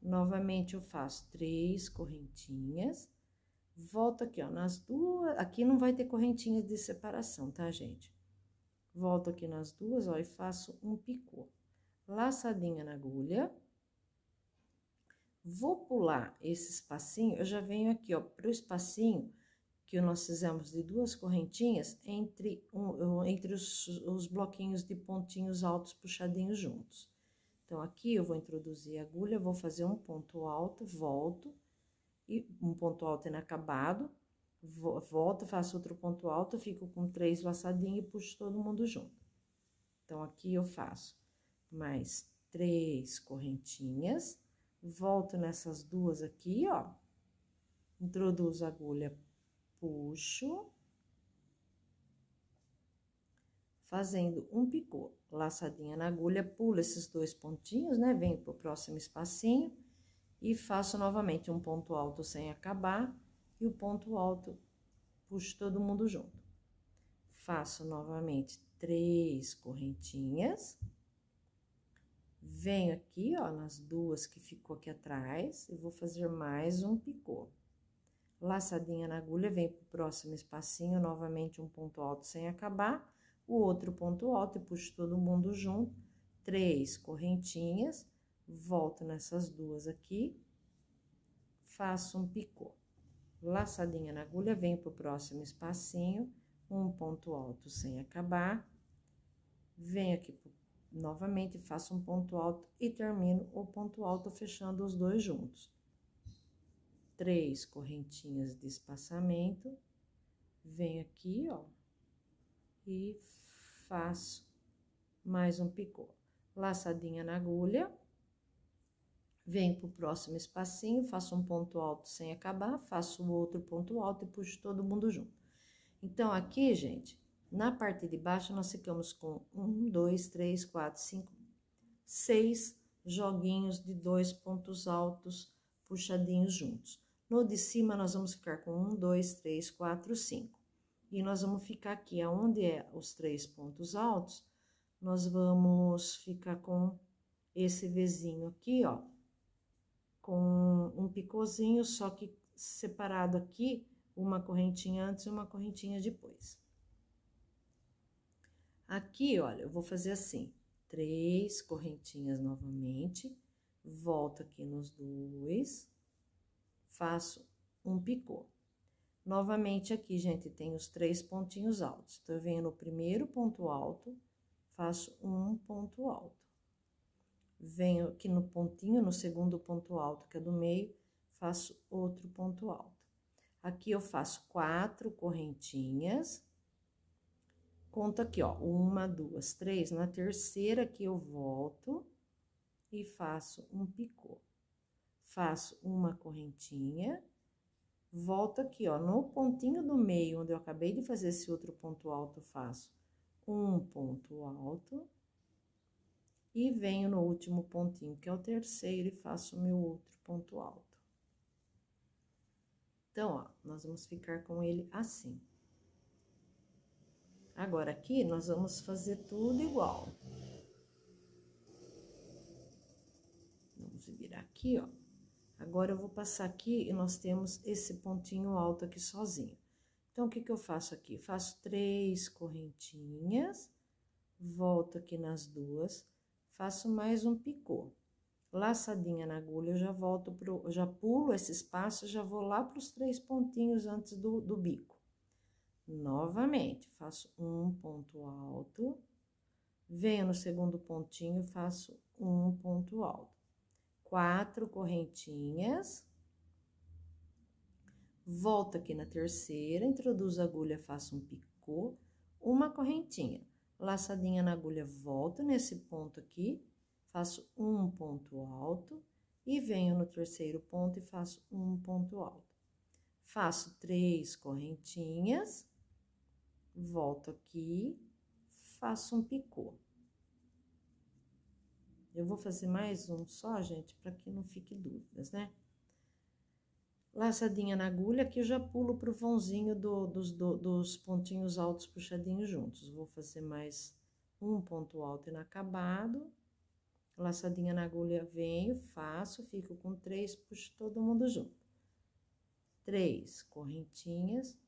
Novamente, eu faço três correntinhas, volto aqui, ó, nas duas, aqui não vai ter correntinhas de separação, tá, gente? Volto aqui nas duas, ó, e faço um picô. Laçadinha na agulha. Vou pular esse espacinho, eu já venho aqui, ó, pro espacinho que nós fizemos de duas correntinhas entre, um, entre os, os bloquinhos de pontinhos altos puxadinhos juntos. Então, aqui eu vou introduzir a agulha, vou fazer um ponto alto, volto, e um ponto alto inacabado, volto, faço outro ponto alto, fico com três laçadinhos e puxo todo mundo junto. Então, aqui eu faço mais três correntinhas, volto nessas duas aqui, ó, introduzo a agulha, puxo, fazendo um picô, laçadinha na agulha, pulo esses dois pontinhos, né, venho pro próximo espacinho e faço novamente um ponto alto sem acabar, e o ponto alto, puxo todo mundo junto. Faço novamente três correntinhas. Venho aqui, ó, nas duas que ficou aqui atrás, e vou fazer mais um picô. Laçadinha na agulha, vem pro próximo espacinho, novamente um ponto alto sem acabar, o outro ponto alto e puxo todo mundo junto, três correntinhas, volto nessas duas aqui, faço um picô laçadinha na agulha, venho pro próximo espacinho, um ponto alto sem acabar, venho aqui novamente, faço um ponto alto e termino o ponto alto fechando os dois juntos. Três correntinhas de espaçamento, venho aqui, ó, e faço mais um picô. Laçadinha na agulha, Venho pro próximo espacinho, faço um ponto alto sem acabar, faço o outro ponto alto e puxo todo mundo junto. Então, aqui, gente, na parte de baixo, nós ficamos com um, dois, três, quatro, cinco, seis joguinhos de dois pontos altos puxadinhos juntos. No de cima, nós vamos ficar com um, dois, três, quatro, cinco. E nós vamos ficar aqui, aonde é os três pontos altos, nós vamos ficar com esse vizinho aqui, ó, com um picôzinho, só que separado aqui, uma correntinha antes e uma correntinha depois. Aqui, olha, eu vou fazer assim, três correntinhas novamente, volto aqui nos dois, faço um picô. Novamente aqui, gente, tem os três pontinhos altos. Então, eu venho no primeiro ponto alto, faço um ponto alto. Venho aqui no pontinho, no segundo ponto alto, que é do meio, faço outro ponto alto. Aqui eu faço quatro correntinhas. Conta aqui, ó, uma, duas, três. Na terceira aqui eu volto e faço um picô. Faço uma correntinha volto aqui, ó, no pontinho do meio, onde eu acabei de fazer esse outro ponto alto, faço um ponto alto. E venho no último pontinho, que é o terceiro, e faço o meu outro ponto alto. Então, ó, nós vamos ficar com ele assim. Agora, aqui, nós vamos fazer tudo igual. Vamos virar aqui, ó. Agora, eu vou passar aqui e nós temos esse pontinho alto aqui sozinho. Então, o que que eu faço aqui? Faço três correntinhas, volto aqui nas duas, faço mais um picô. Laçadinha na agulha, eu já volto pro, já pulo esse espaço, já vou lá para os três pontinhos antes do, do bico. Novamente, faço um ponto alto, venho no segundo pontinho, faço um ponto alto quatro correntinhas. Volto aqui na terceira, introduzo a agulha, faço um picô, uma correntinha. Laçadinha na agulha, volto nesse ponto aqui, faço um ponto alto e venho no terceiro ponto e faço um ponto alto. Faço três correntinhas, volto aqui, faço um picô. Eu vou fazer mais um só, gente, para que não fique dúvidas, né? Laçadinha na agulha, aqui eu já pulo pro vãozinho do, dos, do, dos pontinhos altos puxadinhos juntos. Vou fazer mais um ponto alto inacabado. Laçadinha na agulha, venho, faço, fico com três, puxo todo mundo junto. Três correntinhas,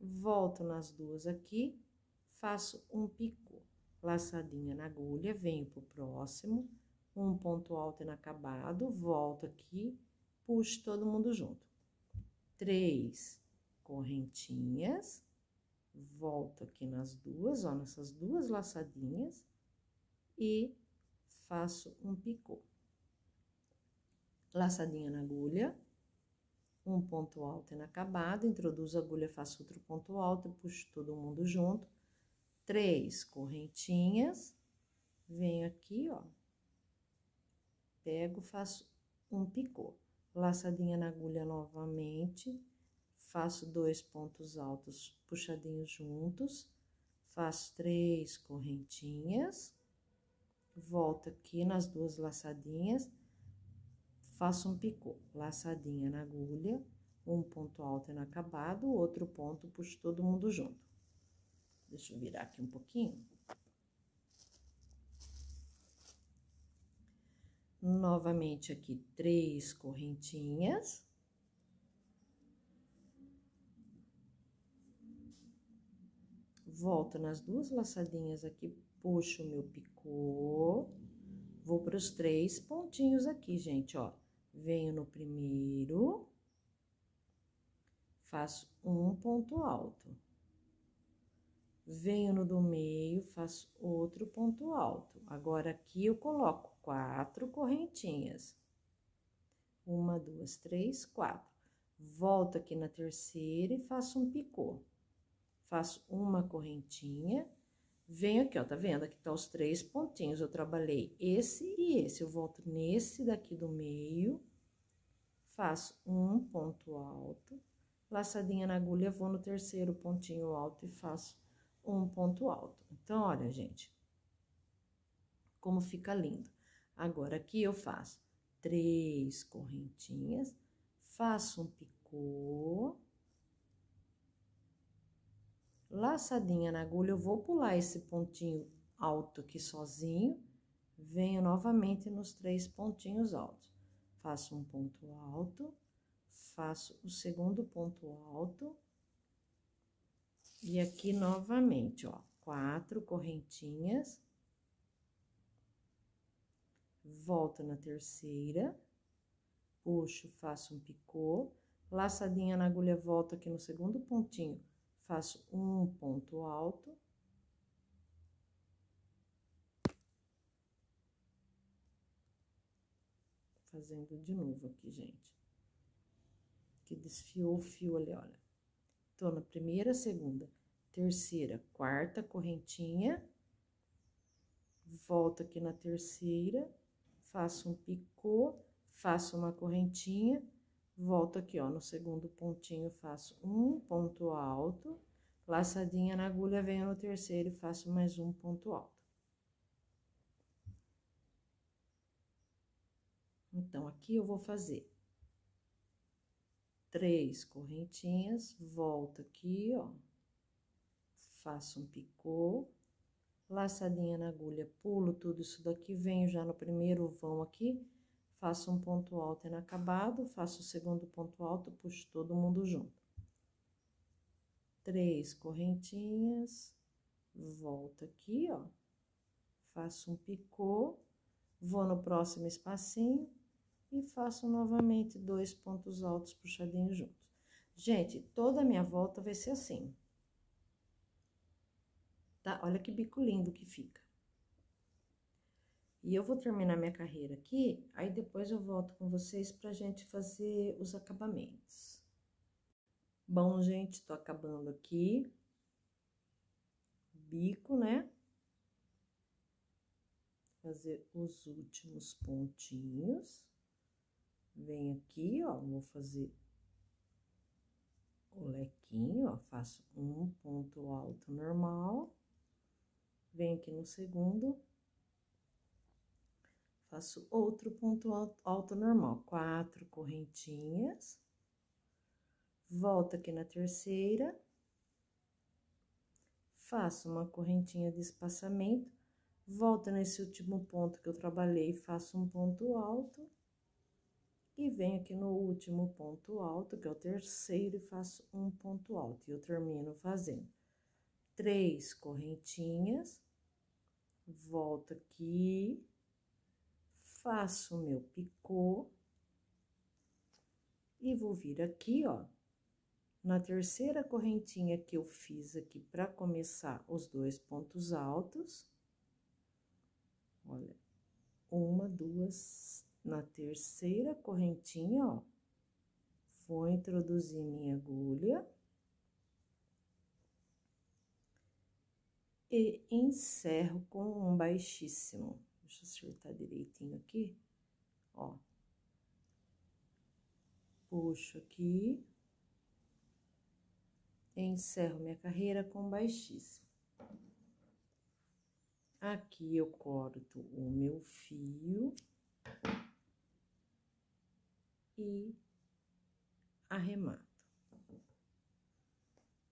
volto nas duas aqui, faço um picô. Laçadinha na agulha, venho pro próximo um ponto alto inacabado, volto aqui, puxo todo mundo junto. Três correntinhas, volto aqui nas duas, ó, nessas duas laçadinhas, e faço um picô. Laçadinha na agulha, um ponto alto inacabado, introduzo a agulha, faço outro ponto alto, puxo todo mundo junto. Três correntinhas, venho aqui, ó, pego, faço um picô. Laçadinha na agulha novamente, faço dois pontos altos puxadinhos juntos, faço três correntinhas, volto aqui nas duas laçadinhas, faço um picô, laçadinha na agulha, um ponto alto inacabado, outro ponto, puxo todo mundo junto. Deixa eu virar aqui um pouquinho. Novamente aqui, três correntinhas. Volto nas duas laçadinhas aqui, puxo o meu picô. Vou para os três pontinhos aqui, gente, ó. Venho no primeiro, faço um ponto alto. Venho no do meio, faço outro ponto alto. Agora, aqui eu coloco quatro correntinhas. Uma, duas, três, quatro. Volto aqui na terceira e faço um picô. Faço uma correntinha, venho aqui, ó, tá vendo? Aqui tá os três pontinhos, eu trabalhei esse e esse. Eu volto nesse daqui do meio, faço um ponto alto, laçadinha na agulha, vou no terceiro pontinho alto e faço um ponto alto. Então, olha, gente, como fica lindo. Agora, aqui eu faço três correntinhas, faço um picô, laçadinha na agulha, eu vou pular esse pontinho alto aqui sozinho, venho novamente nos três pontinhos altos. Faço um ponto alto, faço o segundo ponto alto, e aqui novamente, ó, quatro correntinhas, volto na terceira, puxo, faço um picô, laçadinha na agulha, volto aqui no segundo pontinho, faço um ponto alto. Fazendo de novo aqui, gente. Que desfiou o fio ali, olha. Tô na primeira, segunda, terceira, quarta correntinha. Volto aqui na terceira, faço um picô, faço uma correntinha volto aqui, ó, no segundo pontinho, faço um ponto alto, laçadinha na agulha, venho no terceiro e faço mais um ponto alto. Então, aqui eu vou fazer três correntinhas, volto aqui, ó, faço um picô, laçadinha na agulha, pulo tudo isso daqui, venho já no primeiro vão aqui, faço um ponto alto inacabado, faço o segundo ponto alto, puxo todo mundo junto. Três correntinhas, volto aqui, ó, faço um picô, vou no próximo espacinho e faço novamente dois pontos altos puxadinhos juntos. Gente, toda a minha volta vai ser assim. Tá? Olha que bico lindo que fica. E eu vou terminar minha carreira aqui, aí depois eu volto com vocês pra gente fazer os acabamentos. Bom, gente, tô acabando aqui. Bico, né? Fazer os últimos pontinhos. Vem aqui, ó, vou fazer o lequinho, ó, faço um ponto alto normal. Vem aqui no segundo. Faço outro ponto alto normal, quatro correntinhas, volto aqui na terceira, faço uma correntinha de espaçamento, volto nesse último ponto que eu trabalhei, faço um ponto alto, e venho aqui no último ponto alto, que é o terceiro, e faço um ponto alto, e eu termino fazendo três correntinhas, volto aqui, faço o meu picô e vou vir aqui, ó, na terceira correntinha que eu fiz aqui para começar os dois pontos altos. Olha, uma, duas, na terceira correntinha, ó, vou introduzir minha agulha. E encerro com um baixíssimo. Deixa eu acertar direitinho aqui, ó. Puxo aqui. Encerro minha carreira com baixíssimo. Aqui eu corto o meu fio e arremato.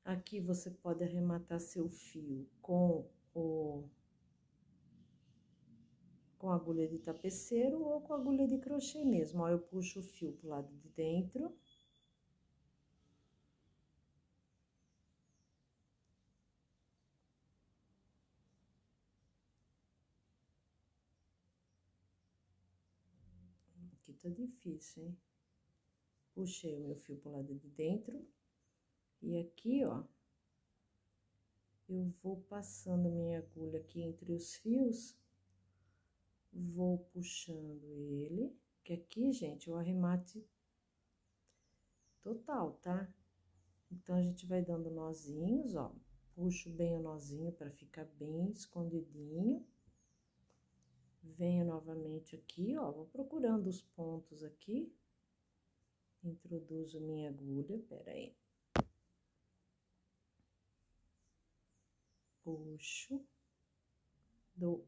Aqui você pode arrematar seu fio com o com agulha de tapeceiro ou com agulha de crochê mesmo. Ó, eu puxo o fio pro lado de dentro. Aqui tá difícil, hein? Puxei o meu fio pro lado de dentro. E aqui, ó, eu vou passando minha agulha aqui entre os fios vou puxando ele, que aqui, gente, é o arremate total, tá? Então, a gente vai dando nozinhos, ó, puxo bem o nozinho para ficar bem escondidinho. Venho novamente aqui, ó, vou procurando os pontos aqui. Introduzo minha agulha, pera aí. Puxo, dou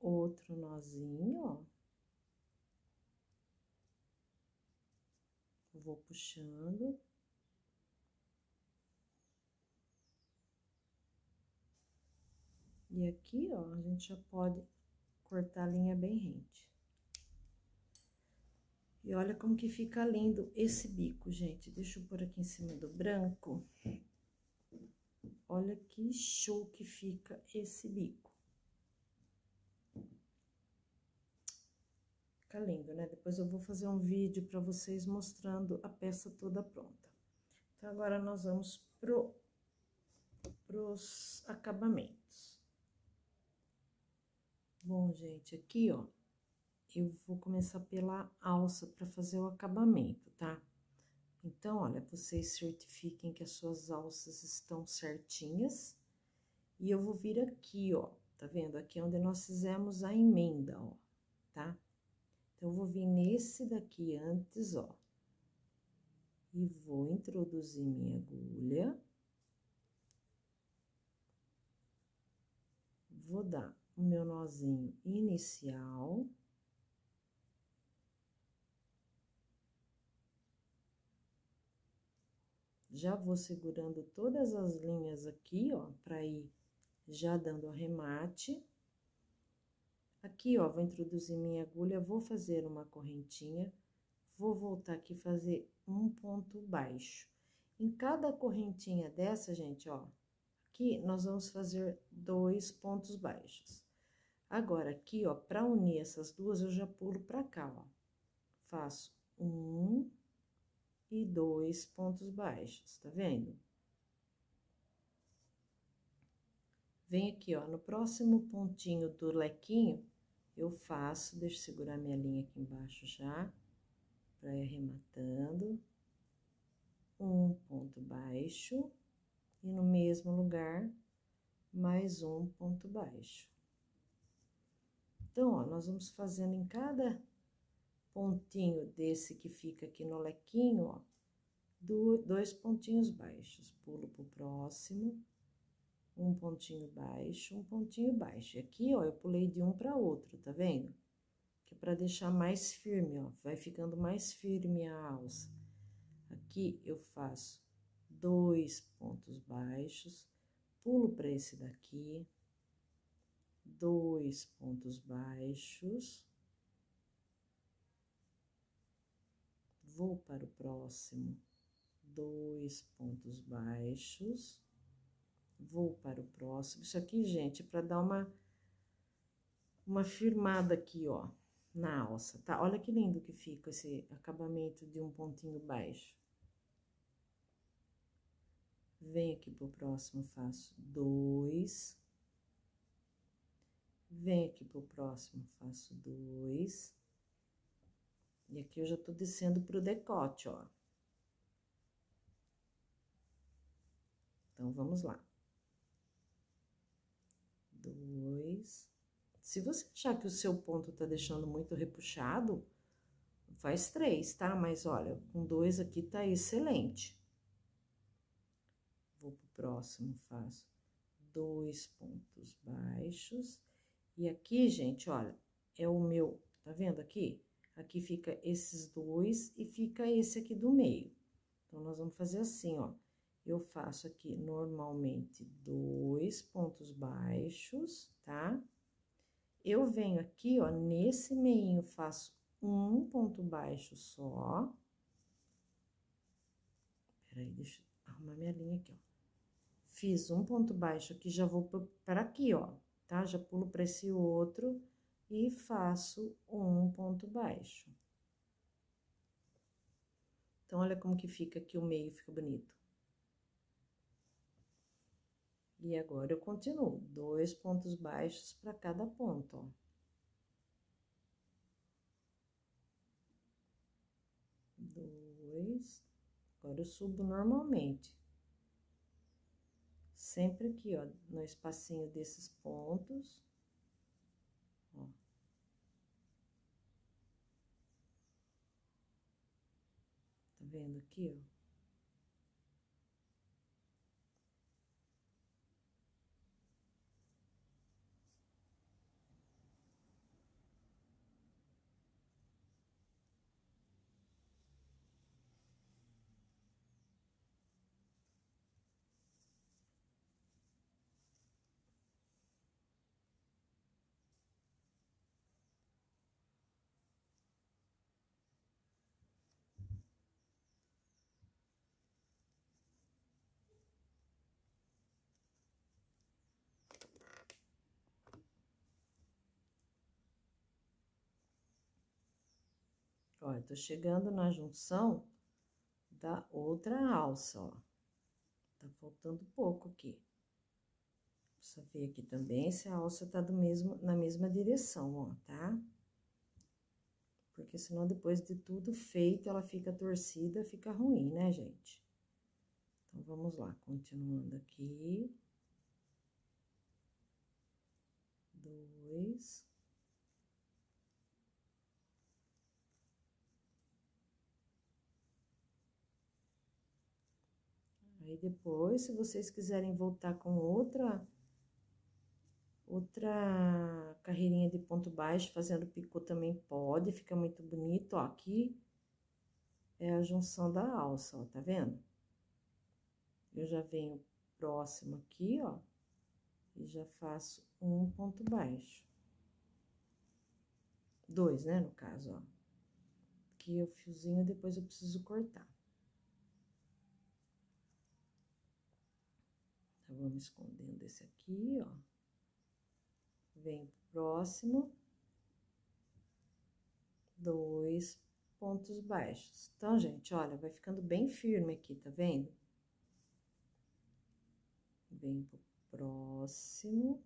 outro nozinho, ó. Vou puxando. E aqui, ó, a gente já pode cortar a linha bem rente. E olha como que fica lindo esse bico, gente. Deixa eu pôr aqui em cima do branco. Olha que show que fica esse bico. Fica lindo, né? Depois eu vou fazer um vídeo para vocês mostrando a peça toda pronta. Então, agora nós vamos pro, pros acabamentos. Bom, gente, aqui, ó, eu vou começar pela alça para fazer o acabamento, tá? Então, olha, vocês certifiquem que as suas alças estão certinhas. E eu vou vir aqui, ó, tá vendo? Aqui é onde nós fizemos a emenda, ó, tá? Então, eu vou vir nesse daqui antes, ó. E vou introduzir minha agulha. Vou dar o meu nozinho inicial. Já vou segurando todas as linhas aqui, ó, pra ir já dando arremate. Aqui, ó, vou introduzir minha agulha, vou fazer uma correntinha, vou voltar aqui fazer um ponto baixo. Em cada correntinha dessa, gente, ó, aqui nós vamos fazer dois pontos baixos. Agora, aqui, ó, pra unir essas duas, eu já pulo pra cá, ó. Faço um e dois pontos baixos, tá vendo? Vem aqui, ó, no próximo pontinho do lequinho, eu faço, deixa eu segurar minha linha aqui embaixo já, pra ir arrematando. Um ponto baixo, e no mesmo lugar, mais um ponto baixo. Então, ó, nós vamos fazendo em cada pontinho desse que fica aqui no lequinho, ó, dois pontinhos baixos. Pulo pro próximo um pontinho baixo, um pontinho baixo. Aqui, ó, eu pulei de um para outro, tá vendo? Que é para deixar mais firme, ó, vai ficando mais firme a alça. Aqui eu faço dois pontos baixos, pulo para esse daqui, dois pontos baixos, vou para o próximo, dois pontos baixos vou para o próximo. Isso aqui, gente, para dar uma, uma firmada aqui, ó, na alça, tá? Olha que lindo que fica esse acabamento de um pontinho baixo. Venho aqui pro próximo, faço dois. Venho aqui pro próximo, faço dois. E aqui eu já tô descendo pro decote, ó. Então, vamos lá dois. Se você achar que o seu ponto tá deixando muito repuxado, faz três, tá? Mas olha, com dois aqui tá excelente. Vou pro próximo, faço dois pontos baixos. E aqui, gente, olha, é o meu, tá vendo aqui? Aqui fica esses dois e fica esse aqui do meio. Então, nós vamos fazer assim, ó eu faço aqui normalmente dois pontos baixos, tá? Eu venho aqui, ó, nesse meio, faço um ponto baixo só. Peraí, deixa eu arrumar minha linha aqui, ó. Fiz um ponto baixo aqui, já vou para aqui, ó, tá? Já pulo para esse outro e faço um ponto baixo. Então, olha como que fica aqui o meio, fica bonito. E agora eu continuo, dois pontos baixos para cada ponto, ó. Dois, agora eu subo normalmente. Sempre aqui, ó, no espacinho desses pontos, Tá vendo ó? Eu tô chegando na junção da outra alça, ó. Tá faltando pouco aqui. Precisa ver aqui também se a alça tá do mesmo, na mesma direção, ó, tá? Porque senão depois de tudo feito, ela fica torcida, fica ruim, né, gente? Então, vamos lá, continuando aqui. Dois. Aí depois, se vocês quiserem voltar com outra outra carreirinha de ponto baixo, fazendo picô também pode, fica muito bonito, ó, aqui é a junção da alça, ó, tá vendo? Eu já venho próximo aqui, ó, e já faço um ponto baixo. Dois, né, no caso, ó. Aqui o fiozinho, depois eu preciso cortar. Então, vamos escondendo esse aqui, ó. Vem próximo. Dois pontos baixos. Então, gente, olha, vai ficando bem firme aqui, tá vendo? Vem pro próximo.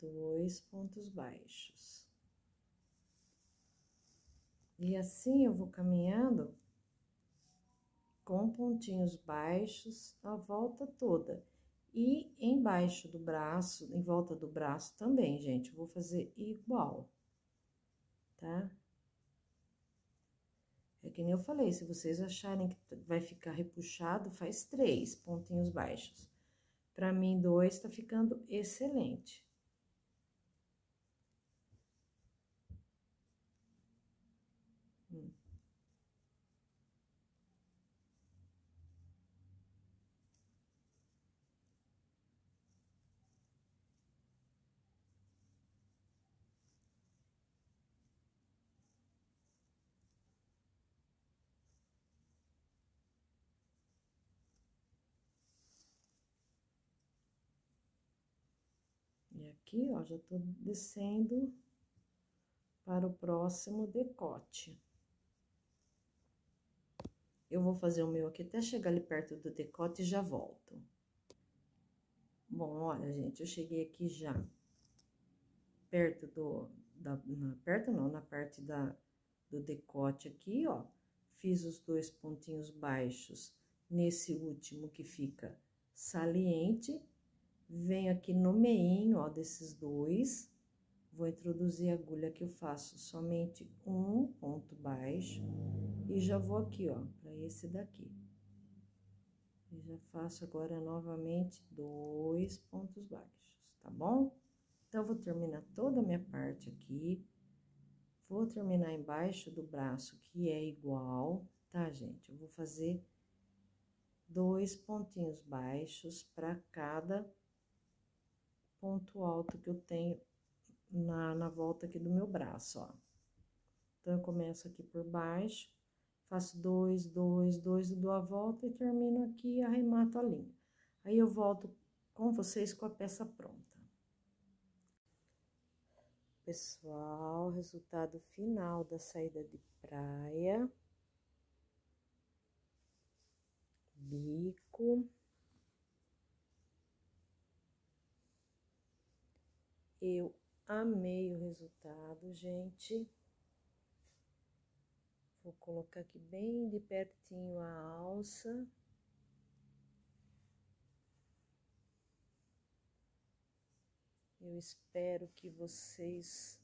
Dois pontos baixos. E assim eu vou caminhando com pontinhos baixos a volta toda. E embaixo do braço, em volta do braço também, gente, vou fazer igual, tá? É que nem eu falei, se vocês acharem que vai ficar repuxado, faz três pontinhos baixos. Pra mim, dois tá ficando excelente. Aqui, ó, já tô descendo para o próximo decote. Eu vou fazer o meu aqui até chegar ali perto do decote e já volto. Bom, olha, gente, eu cheguei aqui já perto do... Da, na, perto não, na parte da, do decote aqui, ó. Fiz os dois pontinhos baixos nesse último que fica saliente venho aqui no meinho, ó, desses dois, vou introduzir a agulha que eu faço somente um ponto baixo e já vou aqui, ó, para esse daqui. E já faço agora novamente dois pontos baixos, tá bom? Então, vou terminar toda a minha parte aqui. Vou terminar embaixo do braço, que é igual, tá, gente? Eu vou fazer dois pontinhos baixos para cada ponto alto que eu tenho na, na volta aqui do meu braço, ó. Então, eu começo aqui por baixo, faço dois, dois, dois, dou a volta e termino aqui e arremato a linha. Aí, eu volto com vocês com a peça pronta. Pessoal, resultado final da saída de praia. Bico. Eu amei o resultado, gente. Vou colocar aqui bem de pertinho a alça. Eu espero que vocês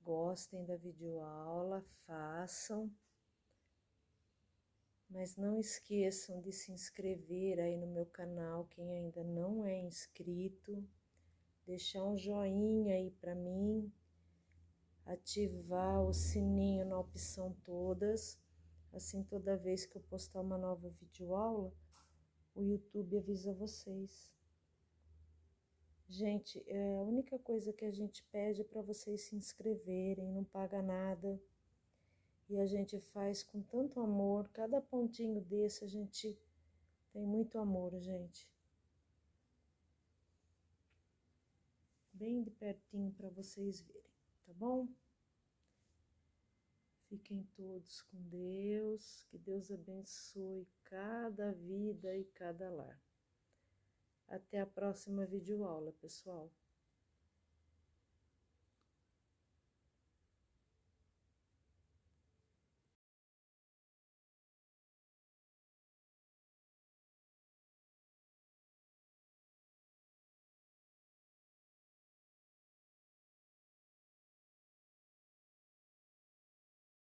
gostem da videoaula, façam. Mas não esqueçam de se inscrever aí no meu canal, quem ainda não é inscrito deixar um joinha aí para mim, ativar o sininho na opção todas, assim toda vez que eu postar uma nova videoaula, o YouTube avisa vocês. Gente, é a única coisa que a gente pede é para vocês se inscreverem, não paga nada. E a gente faz com tanto amor, cada pontinho desse a gente tem muito amor, gente. Bem de pertinho para vocês verem, tá bom? Fiquem todos com Deus, que Deus abençoe cada vida e cada lar. Até a próxima videoaula, pessoal.